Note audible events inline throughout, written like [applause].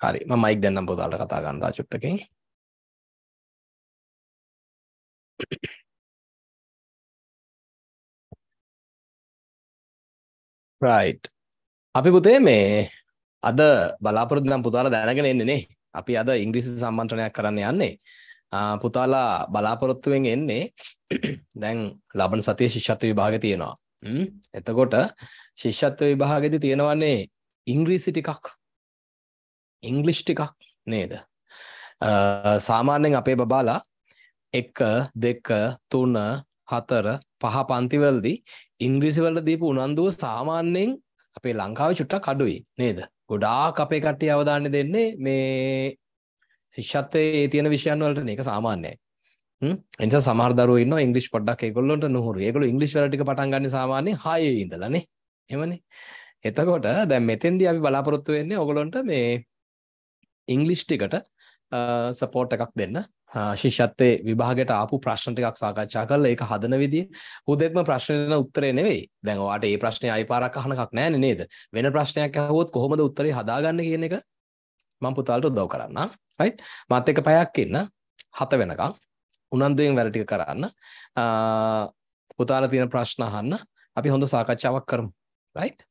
හරි. මම මයික් දෙන්නම් පුතාලට කතා ගන්න තා චුට්ටකින්. රයිට් අපි පුතේ මේ අද බලාපොරොත්තු නම් පුතාලා දැනගෙන එන්නේ නේ. අපි අද ඉංග්‍රීසි සම්මන්ත්‍රණයක් කරන්න යන්නේ. පුතාලා බලාපොරොත්තුවෙන් එන්නේ [clears throat] දැන් ලබන සතිය ශිෂ්‍යත්ව විභාගය තියෙනවා. එතකොට ශිෂ්‍යත්ව විභාගෙදි තියෙනවන්නේ ඉංග්‍රීසි ටිකක්. ඉංග්ලිෂ් ටිකක් නේද සාමාන්‍යයෙන් අපේ බබාලා එක දෙක තුන හතර පහ පන්තිවලදී ඉංග්‍රීසි වලට දීපු උනන්දුව සාමාන්‍යයෙන් අපේ ලංකාවේ චුට්ටක් අඩුයි නේද? ගොඩාක් අපේ කට්ටිය අවධානය දෙන්නේ මේ ශිෂ්‍යත්වයේ තියෙන විෂයන් වලට නේ ඒක සාමාන්‍යයි. හ්ම් එනිසා සමහර දරුවෝ ඉන්නවා ඉංග්‍රීසි පොඩ්ඩක් ඒගොල්ලන්ට නුහුරු. ඒගොල්ලෝ ඉංග්‍රීසි වල ටික පටන් ගන්න සාමාන්‍යයෙන් 6 ඉඳලා නේ. එහෙමනේ. එතකොට දැන් මෙතෙන්දී අපි බලාපොරොත්තු වෙන්නේ ඔයගොල්ලන්ට මේ ඉංග්ලිෂ් ටිකට සපෝට් එකක් දෙන්න ශිෂ්‍යත්වයේ විභාගයට ආපු ප්‍රශ්න ටිකක් සාකච්ඡා කරලා ඒක හදන විදිය හුදෙක්ම ප්‍රශ්නෙට උත්තරේ නෙවෙයි. දැන් ඔයාට මේ ප්‍රශ්නේ ආයි පාරක් අහන එකක් නැහැ නේද? වෙන ප්‍රශ්නයක් අහුවොත් කොහොමද උත්තරේ හදාගන්නේ කියන එක මම පුතාලට උදව් කරන්නම්. රයිට්? මාත් එක්ක පැයක් ඉන්න හත වෙනකම් උනන්දුවෙන් වැඩ ටික කරන්න. පුතාලා තියෙන ප්‍රශ්න අහන්න අපි හොඳ සාකච්ඡාවක් කරමු. රයිට්?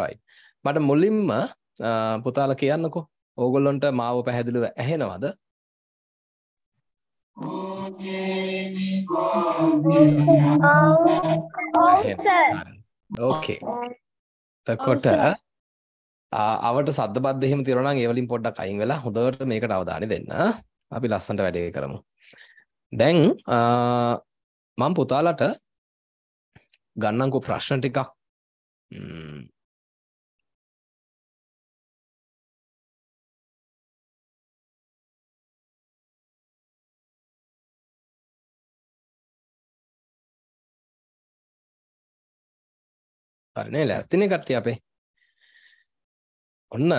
Right. මට මුලින්ම පුතාලා කියන්නකෝ. ඕගොල්ලොන්ට මාව පැහැදිලිව ඇහෙනවද? ඕකේ තකොට අවට සද්ද බද්ද එහෙම තියෙනවා නම් ඒ වලින් පොඩ්ඩක් අයින් වෙලා හොඳට මේකට අවධානය දෙන්න. අපි ලස්සනට වැඩේ කරමු. දැන් මම පුතාලට ගන්නම්කෝ ප්‍රශ්න ටිකක් හරිනේ ලෑස්තිනේ කට්ටිය අපේ. ඔන්න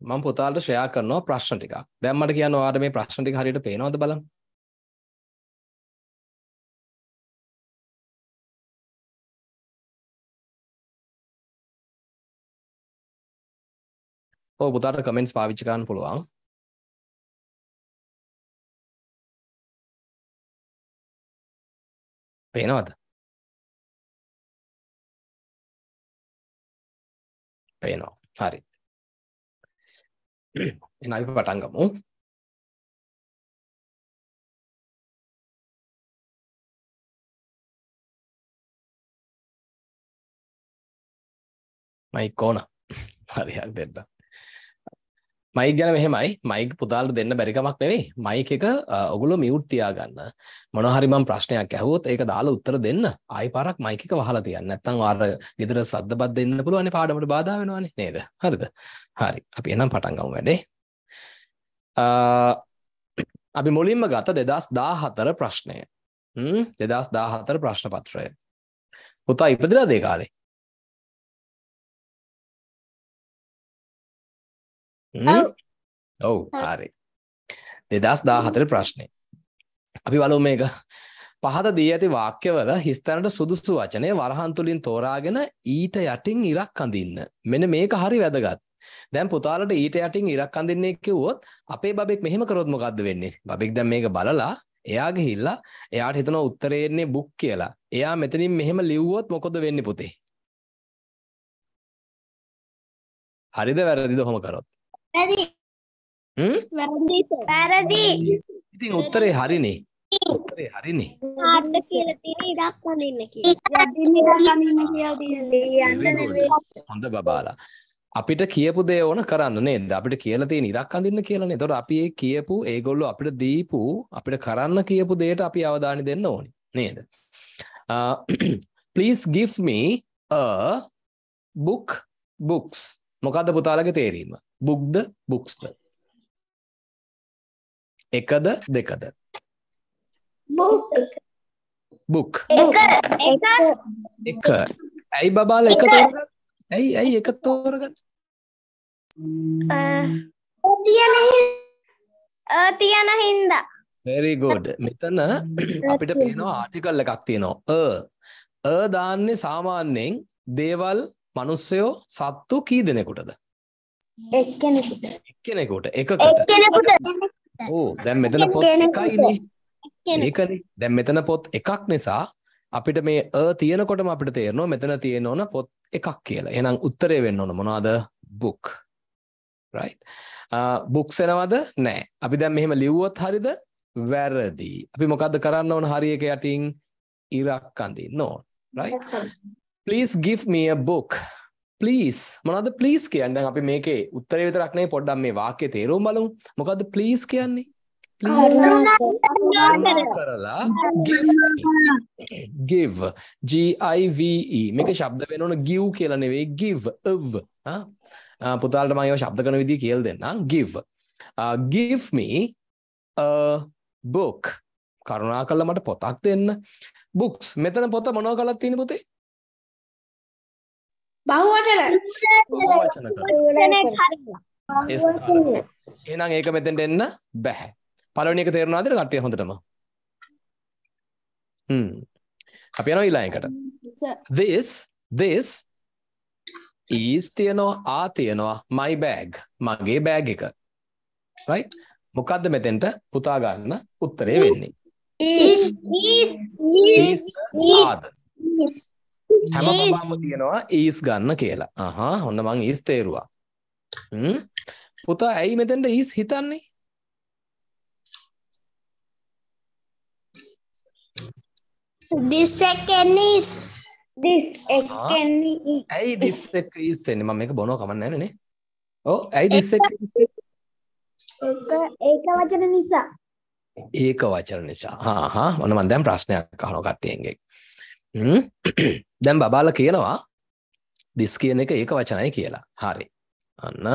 මම පුතාලට ෂෙයා කරනවා ප්‍රශ්න ටිකක්. දැන් මට කියන්න ඔයාලට මේ ප්‍රශ්න ටික හරියට පේනවද බලන්න. ඔව් පුතාට කමෙන්ට්ස් පාවිච්චි කරන්න පුළුවන්. පේනවද? පේනවා. හරි. එහෙනම් අපි පටන් ගමු. මයික් ඕන. හරි හරි දෙන්න. මයික් ගැන මෙහෙමයි. මයික් පුතාලට දෙන්න බැරි කමක් නෙවෙයි. මයික් එක ඔගොල්ලෝ මියුට් තියාගන්න. මොනවා හරි මම ප්‍රශ්නයක් ඇහුවොත් ඒක දාලා උත්තර දෙන්න. ආයි පාරක් මයික් එක වහලා තියන්න. නැත්නම් අර ගෙදර සද්ද බද්ද එන්න පුළුවන් පාඩමට බාධා වෙනවනේ. නේද? හරිද? හරි. අපි එහෙනම් පටන් ගමු වැඩේ. අපි මුලින්ම ගත 2014 ප්‍රශ්නය. හ්ම්? 2014 ප්‍රශ්න පත්‍රය. පුතා ඉපදිලාද ඒ කාලේ? ඔව් හරි. දෙදස් දා හතර ප්‍රශ්නය අපි බලු මේක. පහත දී ඇති වාක්‍යවල හිස්තැනට සුදුසු වචනය වරහන් තුළින් තෝරාගෙන ඊට යටින් ඉරක් අඳින්න. මෙන මේක හරි වැදගත්. දැන් පුතාලට ඊට යටින් ඉරක් අඳින්නේ කිව්වොත් අපේ බබෙක් මෙහෙම කරොත් මොකද්ද වෙන්නේ? බබෙක් දැන් මේක බලලා එයා ගිහිල්ලා එයාට හිතනවා උත්තරේ එන්නේ බුක් කියලා. එයා මෙතනින් මෙහෙම ලිව්වොත් මොකද වෙන්නේ පුතේ? හරිද වැරදිද කොහොම කරොත් වැරදි. වැරදි වැරදි. ඉතින් උත්තරේ හරිනේ. උත්තරේ හරිනේ. ආන්න කියලා තියෙන ඉඩක් වදින්න කියලා. හොඳ බබාලා. අපිට කියපු දේ ඕන කරන්න නේද? අපිට කියලා තියෙන ඉඩක් අඳින්න කියලානේ. ඒතකොට අපි ඒ කියපු ඒගොල්ලෝ අපිට දීපු අපිට කරන්න කියපු දෙයට අපි අවධානය දෙන්න ඕනේ. නේද? [clears throat] please give me a book books මොකද්ද පුතාලගේ තේරීම? බුක්ද බුක්ස්ද එකද දෙකද? බුක් එක. ඇයි බබාල එක තෝරගන්න ඇයි ඇයි එක තෝරගන්න තියෙන තියෙන හින්දා. Very good. මෙතන අපිට පේනවා ආටිකල් එකක් තියෙනවා. අ. අ දාන්නේ සාමාන්‍යයෙන් දේවල් මිනිස්සයෝ සත්තු කී දෙනෙකුටද එක්කෙනෙකුට එක්කෙනෙකුට එකකට ඕ දැන් මෙතන පොත්. එකයිනේ. ඒකනේ දැන් මෙතන පොත් එකක් නිසා අපිට මේ අ තියෙනකොටම අපිට තේරෙනවා මෙතන තියෙන ඕන පොත් එකක් කියලා. එහෙනම් උත්තරේ වෙන්න ඕන මොනවද? book. right. බුක්ස් එනවද? නැහැ. අපි දැන් මෙහෙම ලිව්වොත් හරිද? වැරදි. අපි මොකද්ද කරන්න ඕන හරි එක යටින් ඉරක් අඳින්න ඕන. right. please give me a book. Please. මොනවද please කියන්නේ? අපි මේකේ උත්තරේ විතරක් නෙවෙයි පොඩ්ඩක් මේ වාක්‍යයේ තේරුම බලමු. මොකද්ද please කියන්නේ? කරලා give. give. G I V E. මේක ශබ්ද වෙන ඕන give කියලා නෙවෙයි give. of. පුතාලට මම ඒවා ශබ්ද කරන විදිහ කියලා දෙන්නම්. give. uh, give me a book. කරුණාකරලා මට පොතක් දෙන්න. books. මෙතන පොත මොනව කළක් තියෙන පුතේ බහුවචන. බහුවචන දාලා. එහෙනම් ඒක මෙතෙන්ට එන්න බෑ. පළවෙනි එක තේරුණාද කට්ටිය හොඳටම? හ්ම්. අපි යනවා ඊළඟ එකට. This this is තියනවා ආ තියනවා my bag. මගේ බෑග් එක. Right? මොකද්ද මෙතෙන්ට පුතා ගන්න උත්තරේ වෙන්නේ? Is is is ආද හැම බබාම තියනවා is ගන්න කියලා. අහා ඔන්න මං is තේරුවා. පුතා ඇයි මෙතෙන්ට is හිතන්නේ? ඇයි this එක is එන්නේ මම මේක බොනවා කමක් නැහැ නේ. ඔව් ඇයි එන්නේ? ඒක වචන නිසා. ඒක වචන නිසා. හා හා මම දැන් ප්‍රශ්නයක් අහනවා කට්ටියන්ගෙන්. හ්ම් දැන් බබාලා කියනවා this කියන එක ඒක වචනයි කියලා හරි අන්න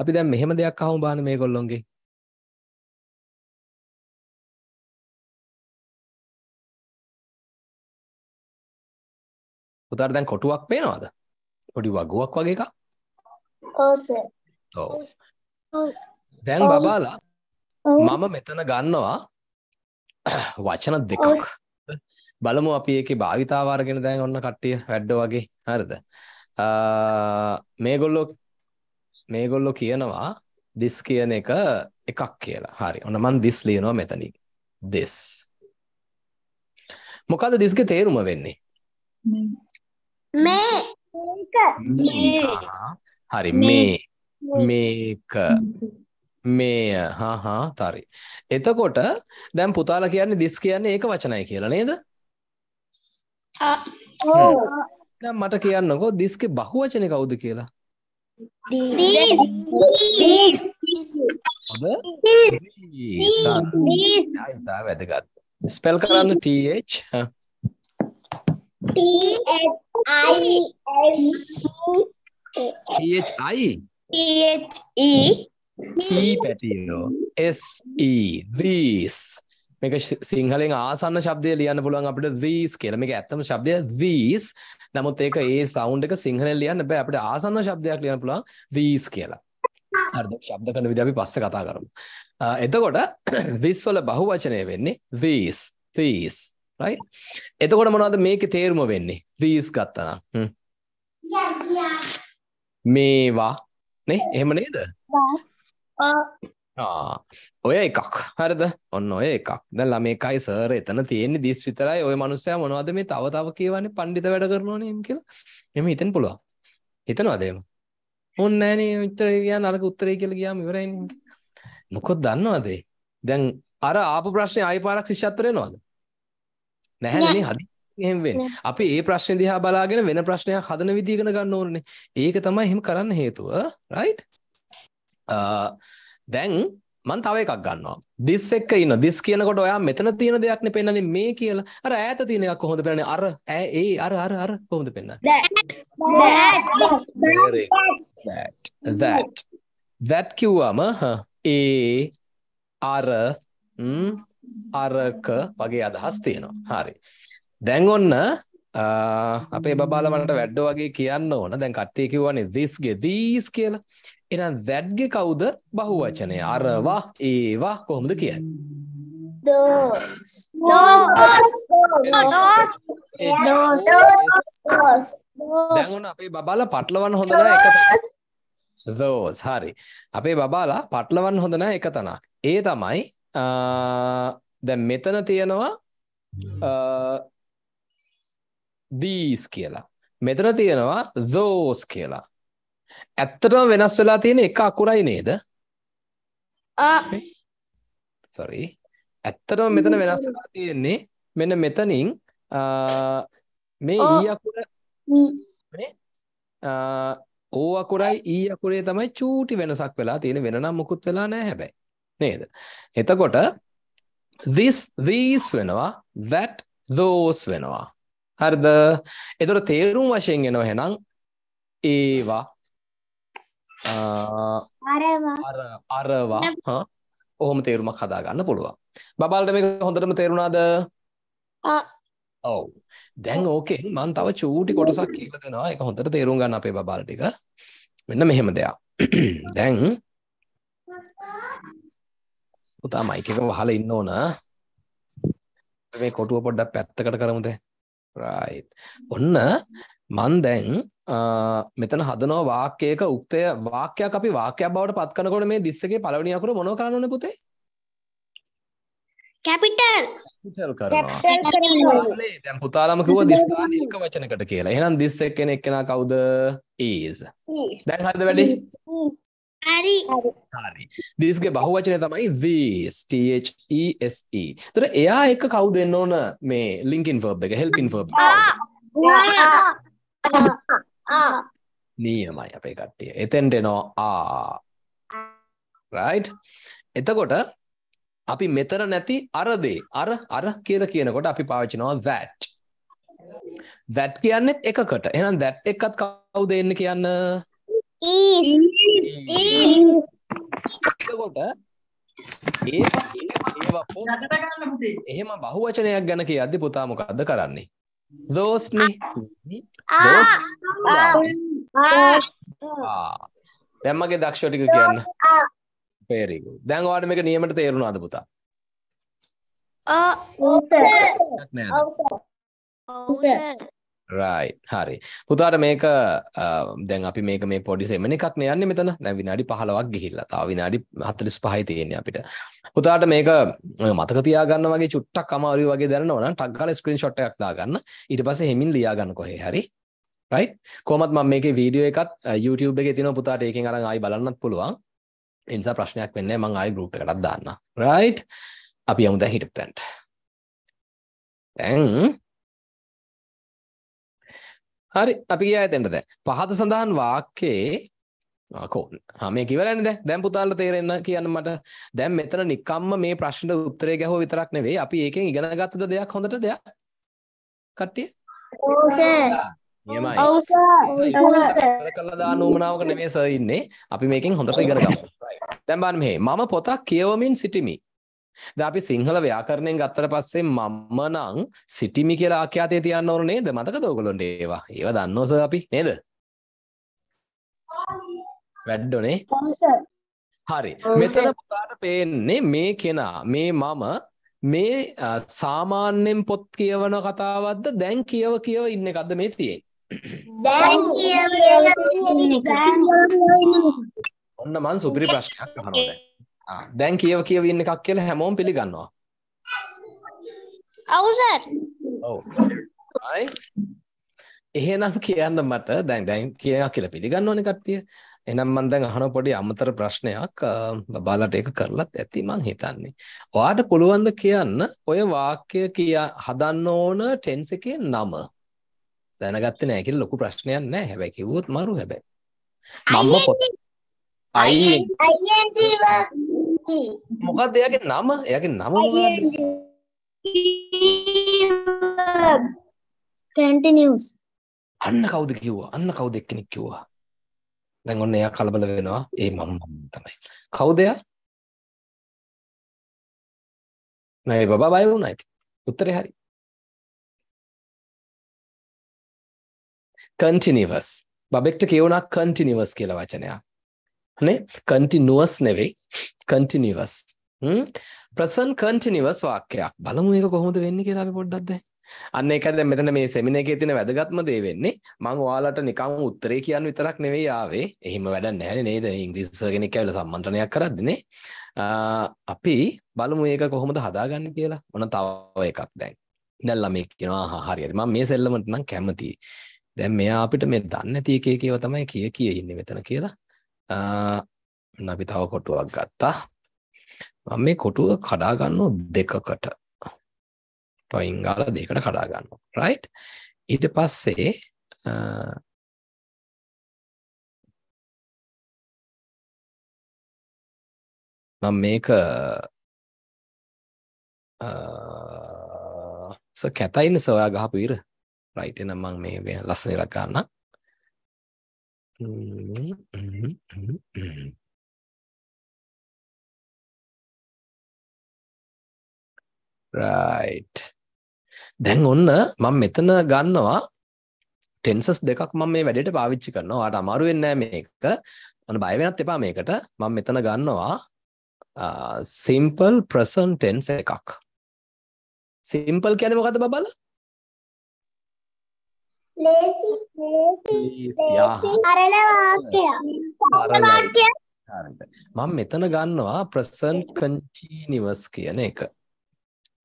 අපි දැන් මෙහෙම දෙයක් අහමු බාන මේගොල්ලොන්ගේ පුතාට දැන් කොටුවක් පේනවද පොඩි වගුවක් වගේ එකක් ඔව්. දැන්. බබාලා. මම මෙතන ගන්නවා වචන දෙකක්. බලමු අපි ඒකේ භාවිතාව අරගෙන දැන් ඔන්න කට්ටිය වැඩ වගේ. හරිද? මේගොල්ලෝ මේගොල්ලෝ කියනවා this කියන එක එකක් කියලා. හරි. ඔන්න මං this ලියනවා මෙතනින්. This. මොකද්ද this ගේ තේරුම වෙන්නේ? මේ. ඒක මේ. ආහා. හරි. මේ. මේක මේය හා හා හරි එතකොට දැන් පුතාලා කියන්නේ this කියන්නේ ඒක වචනයි කියලා නේද? මට කියන්නකෝ ගේ බහුවචනේ කවුද කියලා? ඉතා වැදගත්. ස්පෙල් කරන්න th හා. T H I S thi පැටියෝ s e. These මේක සිංහලෙන් ආසන්න ශබ්දය ලියන්න පුළුවන් අපිට these කියලා. මේක ඇත්තම ශබ්දය these නමුත් ඒක ඒ සවුන්ඩ් එක සිංහලෙන් ලියන්න බෑ. අපිට ආසන්න ශබ්දයක් ලියන්න පුළුවන් these කියලා. හරිද? ශබ්ද කරන විදිහ අපි පස්සේ කතා කරමු. එතකොට [coughs] this වල බහුවචනය වෙන්නේ these these right? එතකොට මොනවද මේකේ තේරුම වෙන්නේ? these ගත්තා නම්. මේවා. නේ? එහෙම නේද ඔය එකක්. හරිද? ඔන්න ඔය එකක්. දැන් ළමේකයි සර් එතන තියෙන්නේ දිස් විතරයි. ඔය මනුස්සයා මොනවද මේ තව තව කියවන්නේ? පඬිත වැඩ කරනවනේ එම් කියලා. එහෙම හිතෙන්න පුළුවන්. හිතනවද එහෙම? ඕන්නේ නෑනේ. උත්තර කියන්න අරක උත්තරේ කියලා ගියාම ඉවරයිනේ මොකද දන්නවද? දැන් අර ආපු ප්‍රශ්නේ ආයි පාරක් ශිෂ්‍යත්වර වෙනවද නැහැනේ හදි එහෙම වෙන්නේ. අපි ඒ ප්‍රශ්නේ දිහා බලාගෙන වෙන ප්‍රශ්නයක් හදන විදිහ ඉගෙන ගන්න ඕනේ ඒක තමයි එහෙම කරන්න හේතුව. right දැන් මන් තව එකක් ගන්නවා. දිස් එක්ක ඉන්න. දිස් කියනකොට ඔයා මෙතන තියෙන දෙයක් නේ පෙන්වන්නේ මේ කියලා. අර ඈත තියෙන එකක් කොහොමද පෙන්වන්නේ අර ඈ ඒ අර අර අර කොහොමද පෙන්වන්නේ that. That. That. That කිව්වම ඒ අර ම්, අරක වගේ අදහස් තියෙනවා. හරි. දැන් ඔන්න අපේ බබාලා මට වැඩ වගේ කියන්න ඕන. දැන් කට්ටිය කිව්වනේ this ගේ these කියලා එහෙනම් that ගේ කවුද බහුවචනය අරවා ඒවා කොහොමද කියන්නේ Those. Those. Those. දැන් ඔන්න අපේ බබාලා පටලවන්න හොඳ නෑ එක those හරි. අපේ බබාලා පටලවන්න හොඳ නෑ එක තැනක්. ඒ තමයි දැන් මෙතන තියෙනවා these කියලා. මෙතන තියෙනවා those කියලා. ඇත්තටම වෙනස් වෙලා තියෙන එක අකුරයි නේද? Sorry. ඇත්තටම මෙතන වෙනස් වෙලා තියෙන්නේ මෙන්න මෙතනින් මේ. ඊ අකුර අ, ඕ අකුරයි ඊ අකුරේ තමයි චූටි වෙනසක් වෙලා තියෙන වෙන නම් මුකුත් වෙලා නැහැ හැබැයි. නේද? එතකොට this these වෙනවා that those වෙනවා. හරිද? එතකොට තේරුම් වශයෙන් එනවා එහෙනම් ඒවා අරවා. හා? ඔහොම තේරුමක් හදා ගන්න පුළුවන්. බබාලට මේක හොඳටම තේරුණාද? ඔව්. දැන් ඕකෙන් මම තව චූටි කොටසක් කියලා දෙනවා. ඒක හොඳට තේරුම් ගන්න අපේ බබාලා ටික. මෙන්න මෙහෙම දෙයක්. [clears throat] දැන් පුතා මයික් එක වහලා ඉන්න ඕන. මේ කොටුව පොඩ්ඩක් පැත්තකට කරමුද? Right. ඔන්න මන් දැන් මෙතන හදනවා වාක්‍යයක උක්තය වාක්‍යයක් අපි වාක්‍යයක් බවට පත් කරනකොට මේ දිස් එකේ පළවෙනි අකුර මොනව කරන්න ඕනේ පුතේ capital. capital කරනවා දැන් පුතාලම කිව්වා දිස් දාන්නේ එක වචනකට කියලා. එහෙනම් දිස් එක්කෙනෙක් කෙනා කවුද? is. දැන් හරිද වැඩේ? Hari. හරි. දිස්ගේ බහුවචනය තමයි these. T H E S E. ඒතර එයා එක කවුද එන්න ඕන මේ linking verb එක helping verb එක? නියමයි අපේ කට්ටිය. එතෙන්ට එනවා ආ. right? එතකොට අපි මෙතන නැති අර දේ අර අර කියලා කියනකොට අපි පාවිච්චි කරනවා that. that කියන්නේ එකකට. එහෙනම් that එකත් කවුද එන්නේ කියන්න? Is. Is. එතකොට ඒවා පො- එහෙම බහුවචනයක් ගැන කියද්දි පුතා මොකද්ද කරන්නේ? Those නේ. those Ah. Ah. ආ. දැන් මගේ දක්ෂව ටික කියන්න. very good. දැන් ඔයාලට මේක නියමයට තේරුණාද පුතා? Oh. Sir. එකක් නෑද? Oh, sir. right. හරි. පුතාට මේක අ, දැන් අපි මේක මේ පොඩි සෙමන එකක් නේ යන්නේ මෙතන. දැන් විනාඩි 15ක් ගිහිල්ලා. තව විනාඩි 45යි තියෙන්නේ අපිට. පුතාට මේක ඔය මතක තියාගන්න වගේ චුට්ටක් අමාරුයි වගේ දැනනවා නම් ටක් ගාලා ස්ක්‍රීන්ෂොට් එකක් දාගන්න. ඊට පස්සේ හෙමින් ලියා ගන්න කොහේ හරි. right? කොහොමත් මම මේකේ වීඩියෝ එකත් අ, YouTube එකේ තියෙනවා පුතාට ඒකෙන් අරන් ආයි බලන්නත් පුළුවන්. ඒ නිසා ප්‍රශ්නයක් වෙන්නේ නැහැ. මම ආයි group එකකටත් දාන්නම්. right? අපි යමු දැන් හිටපු තැනට. දැන් හරි අපි ගියා එතෙන්ට දැන්. පහත සඳහන් ආ, කෝ හා මේ කිවලන්නේ දැන්? දැන් පුතාලට තේරෙන්න කියන්න මට. දැන් මෙතන නිකම්ම මේ ප්‍රශ්නට උත්තරේ ගැහුව විතරක් නෙවෙයි. අපි ඒකෙන් ඉගෙන ගත්තද දෙයක්? හොඳට දෙයක්? කට්ටිය? Oh, sir. නියමයි. Oh, sir. ඉවර කරලා දාන්න උවමනාවක නෙමෙයි සර් ඉන්නේ. අපි මේකෙන් හොඳට ඉගෙන ගමු. දැන් බලන්න මෙහෙ. මම පොතක් කියවමින් සිටිමි දැන් අපි සිංහල ව්‍යාකරණයෙන් ගත්තට පස්සේ මම නම් සිටිමි කියලා ආඛ්‍යාතය තියන්න ඕන නේද? මතකද ඔයගොල්ලන්ට ඒවා? ඒවා දන්නව සර් අපි? නේද? වැඩ්ඩෝනේ. හරි. මෙතන. පුතාට පේන්නේ මේ කෙනා මේ මම මේ සාමාන්‍යයෙන් පොත් කියවන කතාවක්ද? දැන් කියව කියව ඉන්න එකක්ද මේ තියෙන්නේ? Thank you. ඔන්න මං සුපිරි ප්‍රශ්නයක් අහනවා දැන් දැන් කියව කියව ඉන්න එකක් කියලා හැමෝම පිළිගන්නවා. Oh, sir. ඔව්. හරි එහෙනම් කියන්න මට දැන් දැන් කියනවා කියලා පිළිගන්න ඕනේ කට්ටිය. එහෙනම් මම දැන් අහන පොඩි අමතර ප්‍රශ්නයක් බබාලට ඒක කරලත් ඇති මං හිතන්නේ. ඔයාට පුළුවන් කියන්න ඔය වාක්‍ය කියා හදන්න ඕන ටෙන්ස් එකේ නම? දැනගත්තේ නැහැ කියලා ලොකු ප්‍රශ්නයක් නැහැ. හැබැයි කිව්වොත් මරු හැබැයි. මම පොත් අයි මොකක්ද එයාගේ නම? එයාගේ නම මොකක්ද Continues. අන්න කවුද කිව්වා? අන්න කවුද එක්කෙනෙක් කිව්වා? දැන් ඔන්න එයා කලබල වෙනවා. ඒ මම මම තමයි. කවුද එයා? නෑ බබා බය වුණා ඉතින්. උත්තරේ හරි. Continuous. බබෙක්ට කියවුණා continuous කියලා වචනයක් නේ? Continuous නෙවෙයි. Continuous. ප්‍රසන් කන්ටිනිවස් වාක්‍යයක්. බලමු ඒක කොහොමද වෙන්නේ කියලා අපි පොඩ්ඩක් දැන්. අන්න ඒකයි දැන් මෙතන මේ සෙමිනාර් එකේ තියෙන වැදගත්ම දේ වෙන්නේ. මම ඔයාලට නිකන් උත්තරේ කියන්න විතරක් නෙවෙයි ආවේ. එහෙම වැඩක් නැහැ නේද? ඉංග්‍රීසි කෙනෙක් ඇවිල්ලා සම්මන්ත්‍රණයක් කරද්දිනේ අපි බලමු ඒක කොහොමද හදාගන්නේ කියලා. මොන තව එකක් දැන්. දැන් ළමෙක් කියනවා. ආහා හරි හරි මම මේ සෙල්ලමට නම් කැමතියි. දැන් මෙයා අපිට මේ දන්නේ නැති එක එක ඒවා තමයි කිය කිය ඉන්නේ මෙතන කියලා. අපි තව කොටුවක් ගත්තා. මම මේ කොටුව කඩා ගන්නවා දෙකකට. ටොයින් ගාලා දෙකකට කඩා ගන්නවා. රයිට් ඊට පස්සේ මම මේක ස කැතයින්න සොයා ගහපු ඉර. රයිට් එහෙනම් මම මේ ලස්සන ඉරක් ගන්නම්. Right දැන් ඔන්න මම මෙතන ගන්නවා ටෙන්සස් දෙකක් මම මේ වැඩේට පාවිච්චි කරනවා. ඔයාලට අමාරු වෙන්නේ නැහැ මේක. ඔන්න බය වෙන්නත් එපා මේකට. මම මෙතන ගන්නවා simple present tense එකක්. simple කියන්නේ මොකද්ද බබලා? ලේසි ලේසි සරල වාක්‍යයක්. මම මෙතන ගන්නවා present continuous කියන එක.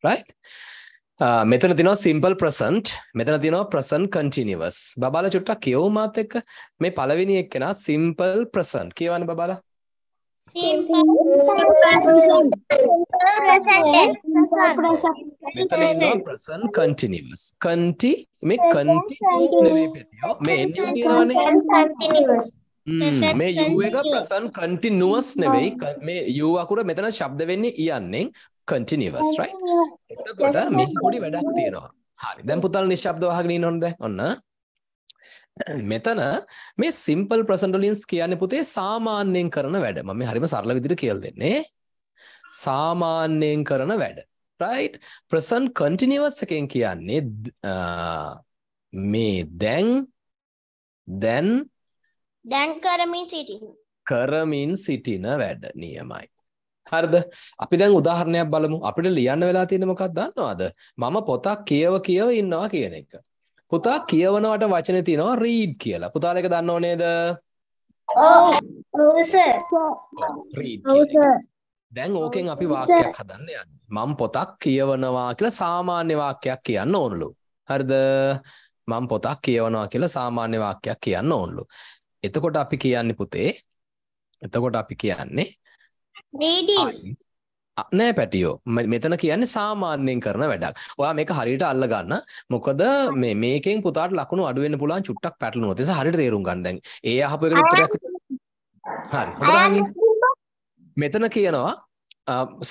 right? මෙතන තියෙනවා simple present මෙතන තියෙනවා present continuous බබාලා චුට්ටක් කියවමු මාත් එක්ක මේ පළවෙනි එක්කෙනා simple present කියවන්න බබාලා මෙතන ඉන්නවා present continuous. Conti මේ conti නෙවෙයි පැටියෝ. මේ එන්නේ කියනවනේ මේ U එක present continuous නෙවෙයි. මේ U අකුර මෙතන ශබ්ද වෙන්නේ ඉයන්නෙන් continuous right? එතකොට මේ පොඩි වැඩක් තියෙනවා. හරි. දැන් පුතල් නිශ්ශබ්දව අහගෙන ඉන්නවද දැන් ඔන්න [clears throat] මෙතන මේ සිම්පල් වලින් කියන්නේ පුතේ සාමාන්‍යයෙන් කරන වැඩ. මම මේ හරිම සරල විදිහට කියලා දෙන්නේ. සාමාන්‍යයෙන් කරන වැඩ. Right? present continuous එකෙන් කියන්නේ මේ දැන් දැන් දැන් කරමින් සිටින. කරමින් සිටින වැඩ නියමයි. හරිද? අපි දැන් උදාහරණයක් බලමු. අපිට ලියන්න වෙලා තියෙන මොකක්ද? දන්නවද? මම පොතක් කියව කියව ඉන්නවා කියන එක පුතා කියවනවට වචන තියෙනවා රීඩ් කියලා. පුතාලා එක දන්නව නේද? ඔව් සර් දැන් ඕකෙන් අපි වාක්‍යයක් හදන්න යන්නේ. මම පොතක් කියවනවා කියලා සාමාන්‍ය වාක්‍යයක් කියන්න ඕනලු. හරිද? මම පොතක් කියවනවා කියලා සාමාන්‍ය වාක්‍යයක් කියන්න ඕනලු. එතකොට අපි කියන්නේ පුතේ එතකොට අපි කියන්නේ රීඩින් නෑ පැටියෝ මෙතන කියන්නේ සාමාන්‍යයෙන් කරන වැඩක්. ඔයා මේක හරියට අල්ල ගන්න. මොකද මේ මේකෙන් පුතාට ලකුණු අඩු වෙන්න පුළුවන් චුට්ටක් පැටලුනොත්. ඒක හරියට තේරුම් ගන්න දැන්. ඒ අහපු එකට උත්තරයක් හරි. හොඳට මෙතන කියනවා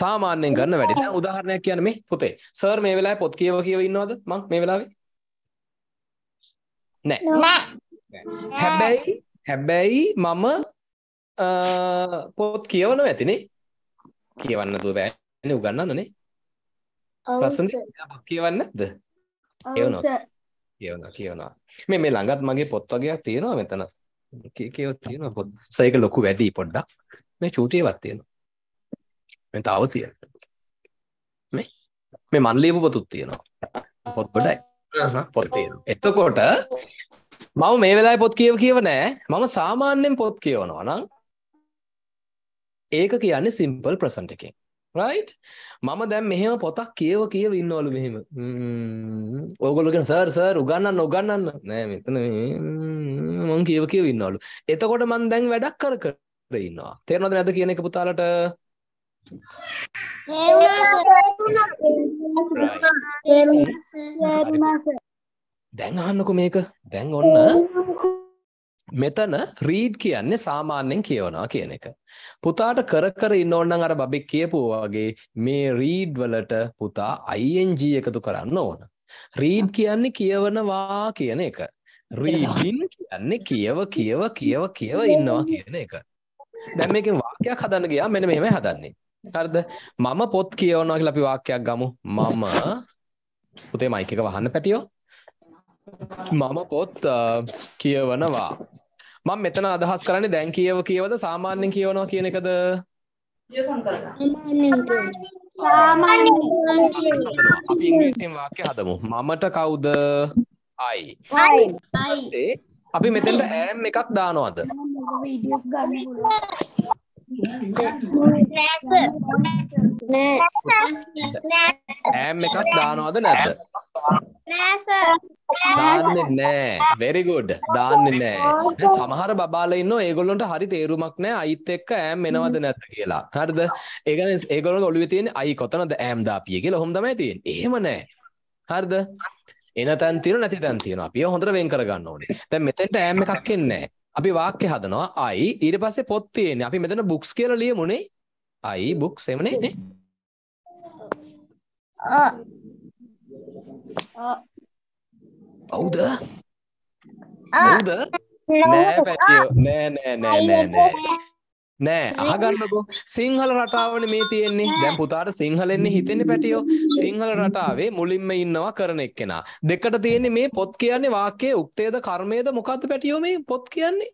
සාමාන්‍යයෙන් කරන වැඩේ. දැන් උදාහරණයක් කියන්නේ මේ පුතේ. සර් මේ වෙලාවේ පොත් කියව කියව ඉන්නවද? මං මේ වෙලාවේ? නෑ. හැබැයි හැබැයි මම පොත් කියවනවා ඇතිනේ කියවන්න තුව බෑනේ උගන්නන්නනේ ප්‍රසන්න පොත් කියවන්න නැද්ද කියවනවා මේ මේ ළඟත් මගේ පොත් වගේක් තියෙනවා මෙතන. කියව තියෙනවා පොත්. සයික ලොකු වැඩි පොඩ්ඩක්. මේ චූටියවත් තියෙනවා. මේ තව තියෙනවා මේ මේ මන් ලියපු පොතුත් තියෙනවා. පොත් ගොඩයි පොත් තියෙනවා. එතකොට මම මේ වෙලාවේ පොත් කියව කියව නෑ. මම සාමාන්‍යයෙන් පොත් කියවනවා නම් ඒක කියන්නේ සිම්පල් ප්‍රසන්ට් එකෙන්. Right? මම දැන් මෙහෙම පොතක් කියව කියව ඉන්නවලු මෙහෙම. ඕගොල්ලෝ කියන සර් සර් උගන්නන්න උගන්නන්න. නෑ මෙතන මම කියව කියව ඉන්නවලු. එතකොට මම දැන් වැඩක් කර කර ඉන්නවා. තේරෙනවද නැද්ද කියන එක පුතාලට? දැන් අහන්නකො මේක. දැන් ඔන්න මෙතන රීඩ් කියන්නේ සාමාන්‍යයෙන් කියවනවා කියන එක. පුතාට කර කර ඉන්න ඕන නම් අර බබෙක් කියපුවා වගේ මේ රීඩ් වලට පුතා ing එකතු කරන්න ඕන. රීඩ් කියන්නේ කියවනවා කියන එක. රීඩින් කියන්නේ කියව කියව කියව කියව ඉන්නවා කියන එක. දැන් මේකෙන් වාක්‍යයක් හදන්න ගියා මෙන්න මෙහෙමයි හදන්නේ. හරිද? මම පොත් කියවනවා කියලා අපි වාක්‍යයක් ගමු. මම පුතේ මයික් එක වහන්න පැටියෝ. මම පොත් කියවනවා මම මෙතන අදහස් කරන්නේ දැන් කියව කියවද සාමාන්‍යයෙන් කියවනවා කියන එකද. අපි ඉංග්‍රීසියෙන් වාක්‍ය හදමු. මමට කවුද? ඊපස්සේ අපි මෙතෙන්ට ඈම් එකක් දානවද? ඈම් එකක් දානවද නැද්ද? දාන්නේ නෑ. very good. දාන්නේ නෑ. සමහර බබාලා ඉන්නවා ඒගොල්ලන්ට හරි තේරුමක් නෑ අයිත් එක්ක ඈම් එනවද නැද්ද කියලා. හරිද? ඒ කියන්නේ ඒගොල්ලන්ගේ ඔළුවේ තියෙන අයි කොතනද ඈම් දාපිය කියලා ඔහොම තමයි තියෙන්නේ. එහෙම නෑ. හරිද? එන තැන් තියෙන නැති තැන් තියෙනවා. අපි ඒව හොඳට වෙන් කරගන්න ඕනේ. දැන් මෙතෙන්ට ඈම් එකක් එන්නේ. අපි වාක්‍ය හදනවා I ඊට පස්සේ පොත් තියෙන්නේ. අපි මෙතන books කියලා ලියමුනේ. I books එමනේ නේ. ඔව්ද? ඔව්ද? නෑ පැටියෝ. නෑ නෑ නෑ නෑ නෑ. නෑ අහගන්නකෝ සිංහල රටාවනේ මේ තියෙන්නේ. දැන් පුතාට සිංහලෙන්නේ හිතෙන්නේ පැටියෝ. සිංහල රටාවේ මුලින්ම ඉන්නවා කරන එක්කෙනා. දෙකට තියෙන්නේ මේ පොත් කියන්නේ වාක්‍යයේ උක්තේද කර්මයේද මොකද්ද පැටියෝ මේ පොත් කියන්නේ?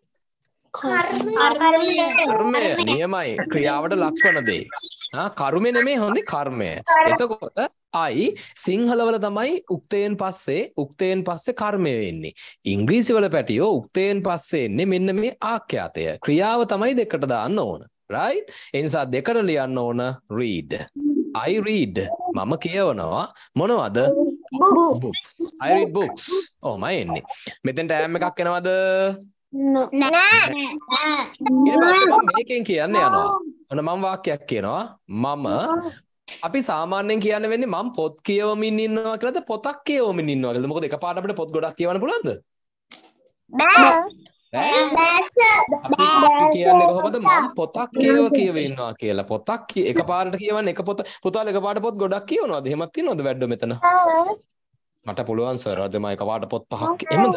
කර්මය නියමයි ක්‍රියාවට ලක්වන දේ. ආ කර්මය නෙමෙයි හොඳේ කර්මය. එතකොට අයි සිංහලවල තමයි උක්තයෙන් පස්සේ උක්තයෙන් පස්සේ කර්මය එන්නේ. ඉංග්‍රීසි වල පැටියෝ උක්තයෙන් පස්සේ එන්නේ මෙන්න මේ ආඛ්‍යාතය. ක්‍රියාව තමයි දෙකට දාන්න ඕන. right? ඒ නිසා දෙකට ලියන්න ඕන read. I read. මම කියවනවා මොනවද? books. I read books. ඔහොමයි එන්නේ. මෙතෙන්ට ඈම් එකක් එනවද? මේකෙන් කියන්න යනවා. ඔන්න මම වාක්‍යයක් කියනවා. මම අපි සාමාන්‍යයෙන් කියන්න වෙන්නේ මම පොත් කියවමින් ඉන්නවා කියලාද පොතක් කියවමින් ඉන්නවා කියලාද? මොකද එකපාරට අපිට පොත් ගොඩක් කියවන්න පුළුවන්ද? කියන්නේ කොහොමද මම පොතක් කියව කියව ඉන්නවා කියලා. පොතක් එකපාරට කියවන්නේ එක පොත පුතාලා එකපාරට පොත් ගොඩක් කියවනවාද? එහෙමත් තියෙනවද වැඩ මෙතන? මට පුළුවන් සර් අද මම එකපාරට පොත් පහක් එහෙමද?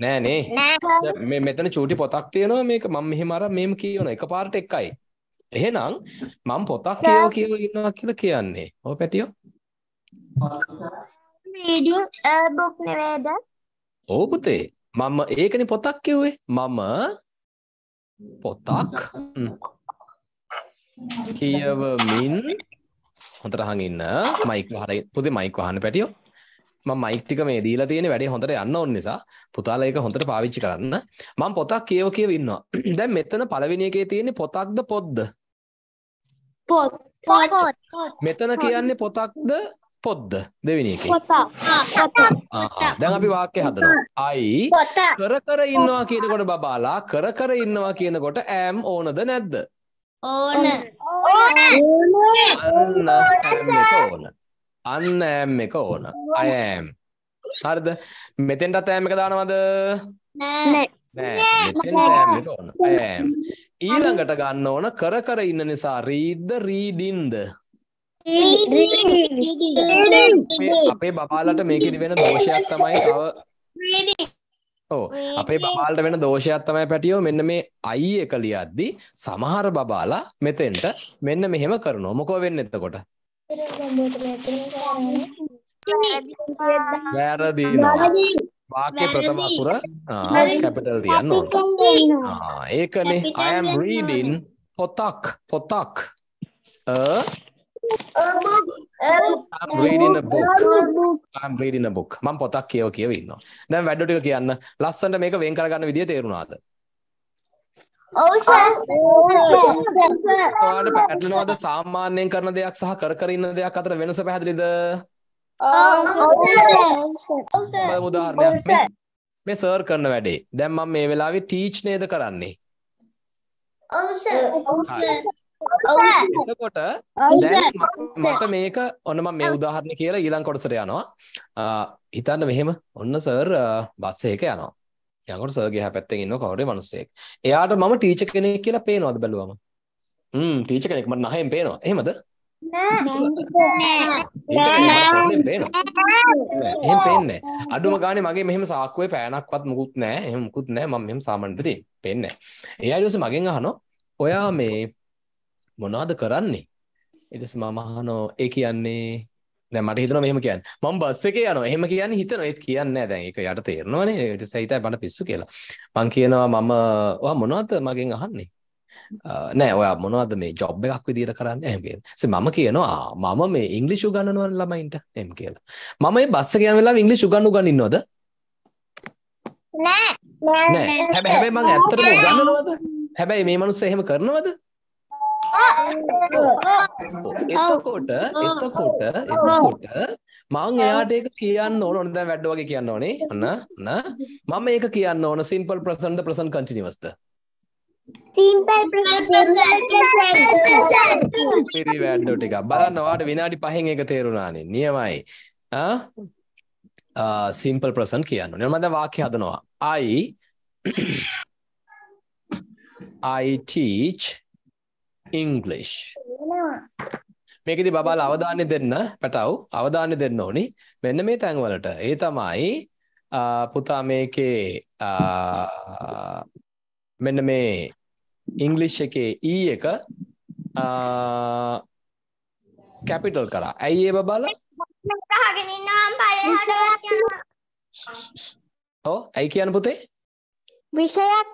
නෑ නේ. මේ මෙතන චූටි පොතක් තියෙනවා මේක. මම මෙහෙම අර මෙහෙම කියවන එකපාරට එකයි. එහෙනම් මම පොතක් කියව කියව ඉන්නවා කියලා කියන්නේ. ඔය පැටියෝ. reading a book නෙවෙයිද ඔව් පුතේ. මම ඒකනේ පොතක් කිව්වේ. මම පොතක් කියවමින් හොඳට අහන් ඉන්න. මයික් වහලා පුතේ මයික් වහන්න පැටියෝ මම මයික් ටික මේ දීලා තියෙන වැඩේ හොඳට යන්න ඕන නිසා පුතාලා ඒක හොඳට පාවිච්චි කරන්න. මම පොතක් කියව කියව ඉන්නවා. [clears throat] දැන් මෙතන පළවෙනි එකේ තියෙන්නේ පොතක්ද පොත්ද? පොත් පොත් මෙතන කියන්නේ පොතක්ද පොත්ද දෙවෙනි එකේ. දැන් අපි වාක්‍ය හදනවා. I කර කර ඉන්නවා කියනකොට බබාලා කර කර ඉන්නවා කියනකොට am ඕනද නැද්ද? ඕන එක ඕන. අන්න ඇම් එක ඕන. අයෑම් හරිද? මෙතෙන්ටත් ඇම් එක දානවද? ඊළඟට ගන්න ඕන කර කර ඉන්න නිසා රීඩ්ද රීඩින්ද අපේ බපාලට මේකෙදි වෙන දෝෂයක් තමයි තව ඕ අපේ බපාලට වෙන දෝෂයක් තමයි පැටියෝ. මෙන්න මේ අයි එක ලියද්දි සමහර බබාලා මෙතෙන්ට මෙන්න මෙහෙම කරනවා. මොකෝ වෙන්නේ එතකොට වැරදිනවා වාක්‍ය ප්‍රථම අකුර කැපිටල් තියන්න ඕන ඒකනේ I am reading පොතක් පොතක් I'm reading a book. I'm reading a book. මම පොතක් කියව කියව ඉන්නවා. දැන් වැඩ ටික කියන්න. ලස්සනට මේක වෙන් කරගන්න විදිය තේරුණාද ඔව් සර්. ඔයාලට පැටලෙනවද? සාමාන්‍යයෙන් කරන දෙයක් සහ කර කර ඉන්න දෙයක් අතර වෙනස පැහැදිලිද? මම උදාහරණයක්. මේ මේ සර් කරන වැඩේ. දැන් මම මේ වෙලාවේ ටීච් නේද කරන්නේ? ඔව් සර්. ඔව් සර්. එතකොට දැන් මට මේක ඔන්න මම මේ උදාහරණය කියලා ඊළඟ කොටසට යනවා. හිතන්න මෙහෙම. ඔන්න සර් බස් එක යනවා. යනකොට සර්ගේ එහා පැත්තෙන් ඉන්න කවුරු මිනිස්සෙක්. එයාට මම ටීචර් කෙනෙක් කියලා පේනවද බැලුවම? හ්ම් ටීචර් කෙනෙක් මට නහයෙන් පේනවා. එහෙමද? එහෙම පේන්නේ අඩුම ගානේ මගේ මෙහෙම සාක්කුවේ පෑනක්වත් මුකුත් නැහැ. එහෙම මුකුත් නැහැ. මම මෙහෙම සාමාන්‍යද තියෙන්නේ. පේන්නේ නැහැ. එයා ඊට පස්සේ මගෙන් අහනවා ඔයා මේ මොනවද කරන්නේ? ඊට පස්සේ මම අහනවා ඒ කියන්නේ දැන් මට හිතෙනවා මෙහෙම කියන්න. මම බස් එකේ යනවා. එහෙම කියන්නේ හිතනවා. ඒත් කියන්නේ. දැන් ඒක යට තේරෙනවනේ. ඊට පස්සේ හිතයි බන පිස්සු කියලා. මං කියනවා මම ඔයා මොනවද මගෙන් අහන්නේ? නෑ ඔයා මොනවද මේ ජොබ් එකක් විදිහට කරන්නේ එහෙම. ඉතින් මම කියනවා මම මේ ඉංග්‍රීසි උගන්වනවා ළමයින්ට එහෙම කියලා. මම මේ බස් එක යන වෙලාවෙ ඉංග්‍රීසි උගන්වු ගන්න? නෑ නෑ. හැබැයි මම ඇත්තටම උගන්වනවද? හැබැයි මේ මිනිස්සු එහෙම කරනවද? එතකොට එතකොට එතකොට මං එයාට ඒක කියන්න ඕන. ඕන දැන් වැඩ වගේ කියන්න ඕනේ. ඔන්න ඔන්න මම ඒක කියන්න ඕන. සිම්පල් ප්‍රසන්ට් ප්‍රසන්ට් කන්ටිනියස්ද සිම්පල් ප්‍රසන්ට් පිරි වැඩ ටිකක්. බලන්න ඔයාට විනාඩි 5න් ඒක තේරුණානේ. නියමයි. ආ සිම්පල් ප්‍රසන්ට් කියන්න ඕනේ. මම දැන් වාක්‍ය හදනවා. I I teach English. මේකෙදි බබාලා අවධානය දෙන්න පැටව්. අවධානය දෙන්න ඕනි. මෙන්න මේ තැන්වලට. ඒ තමයි පුතා මේකේ මෙන්න මේ ඉංග්ලිෂ් එකේ ඊ එක කැපිටල් කරා. ඇයි ඒ බබාලා? ඕ ඇයි කියන්න පුතේ? විෂයක්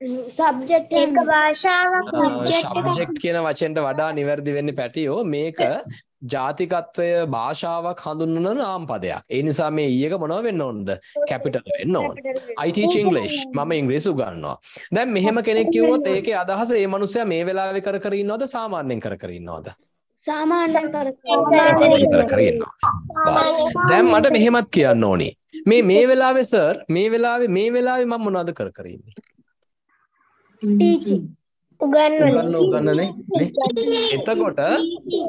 සබ්ජෙක්ට් එක භාෂාවක් සබ්ජෙක්ට් කියන වචෙන්ට වඩා නිවැරදි වෙන්නේ පැටියෝ මේක [laughs] ජාතිකත්වය භාෂාවක් හඳුන්වන නාම පදයක්. ඒ නිසා මේ ඊයක මොනව වෙන්න ඕනද? කැපිටල් වෙන්න ඕන. I teach English. මම ඉංග්‍රීසි උගන්වනවා. දැන් මෙහෙම කෙනෙක් කිව්වොත් ඒකේ අදහස ඒ මනුස්සයා මේ වෙලාවේ කර කර ඉන්නවද සාමාන්‍යයෙන් කර කර ඉන්නවද? සාමාන්‍යයෙන් කර කර ඉන්නවා. දැන් මට මෙහෙමත් කියන්න ඕනේ. මේ මේ වෙලාවේ සර් මේ වෙලාවේ මේ වෙලාවේ මම මොනවද කර කර ඉන්නේ? ටීචින් උගන්වන උගන්නනේ එතකොට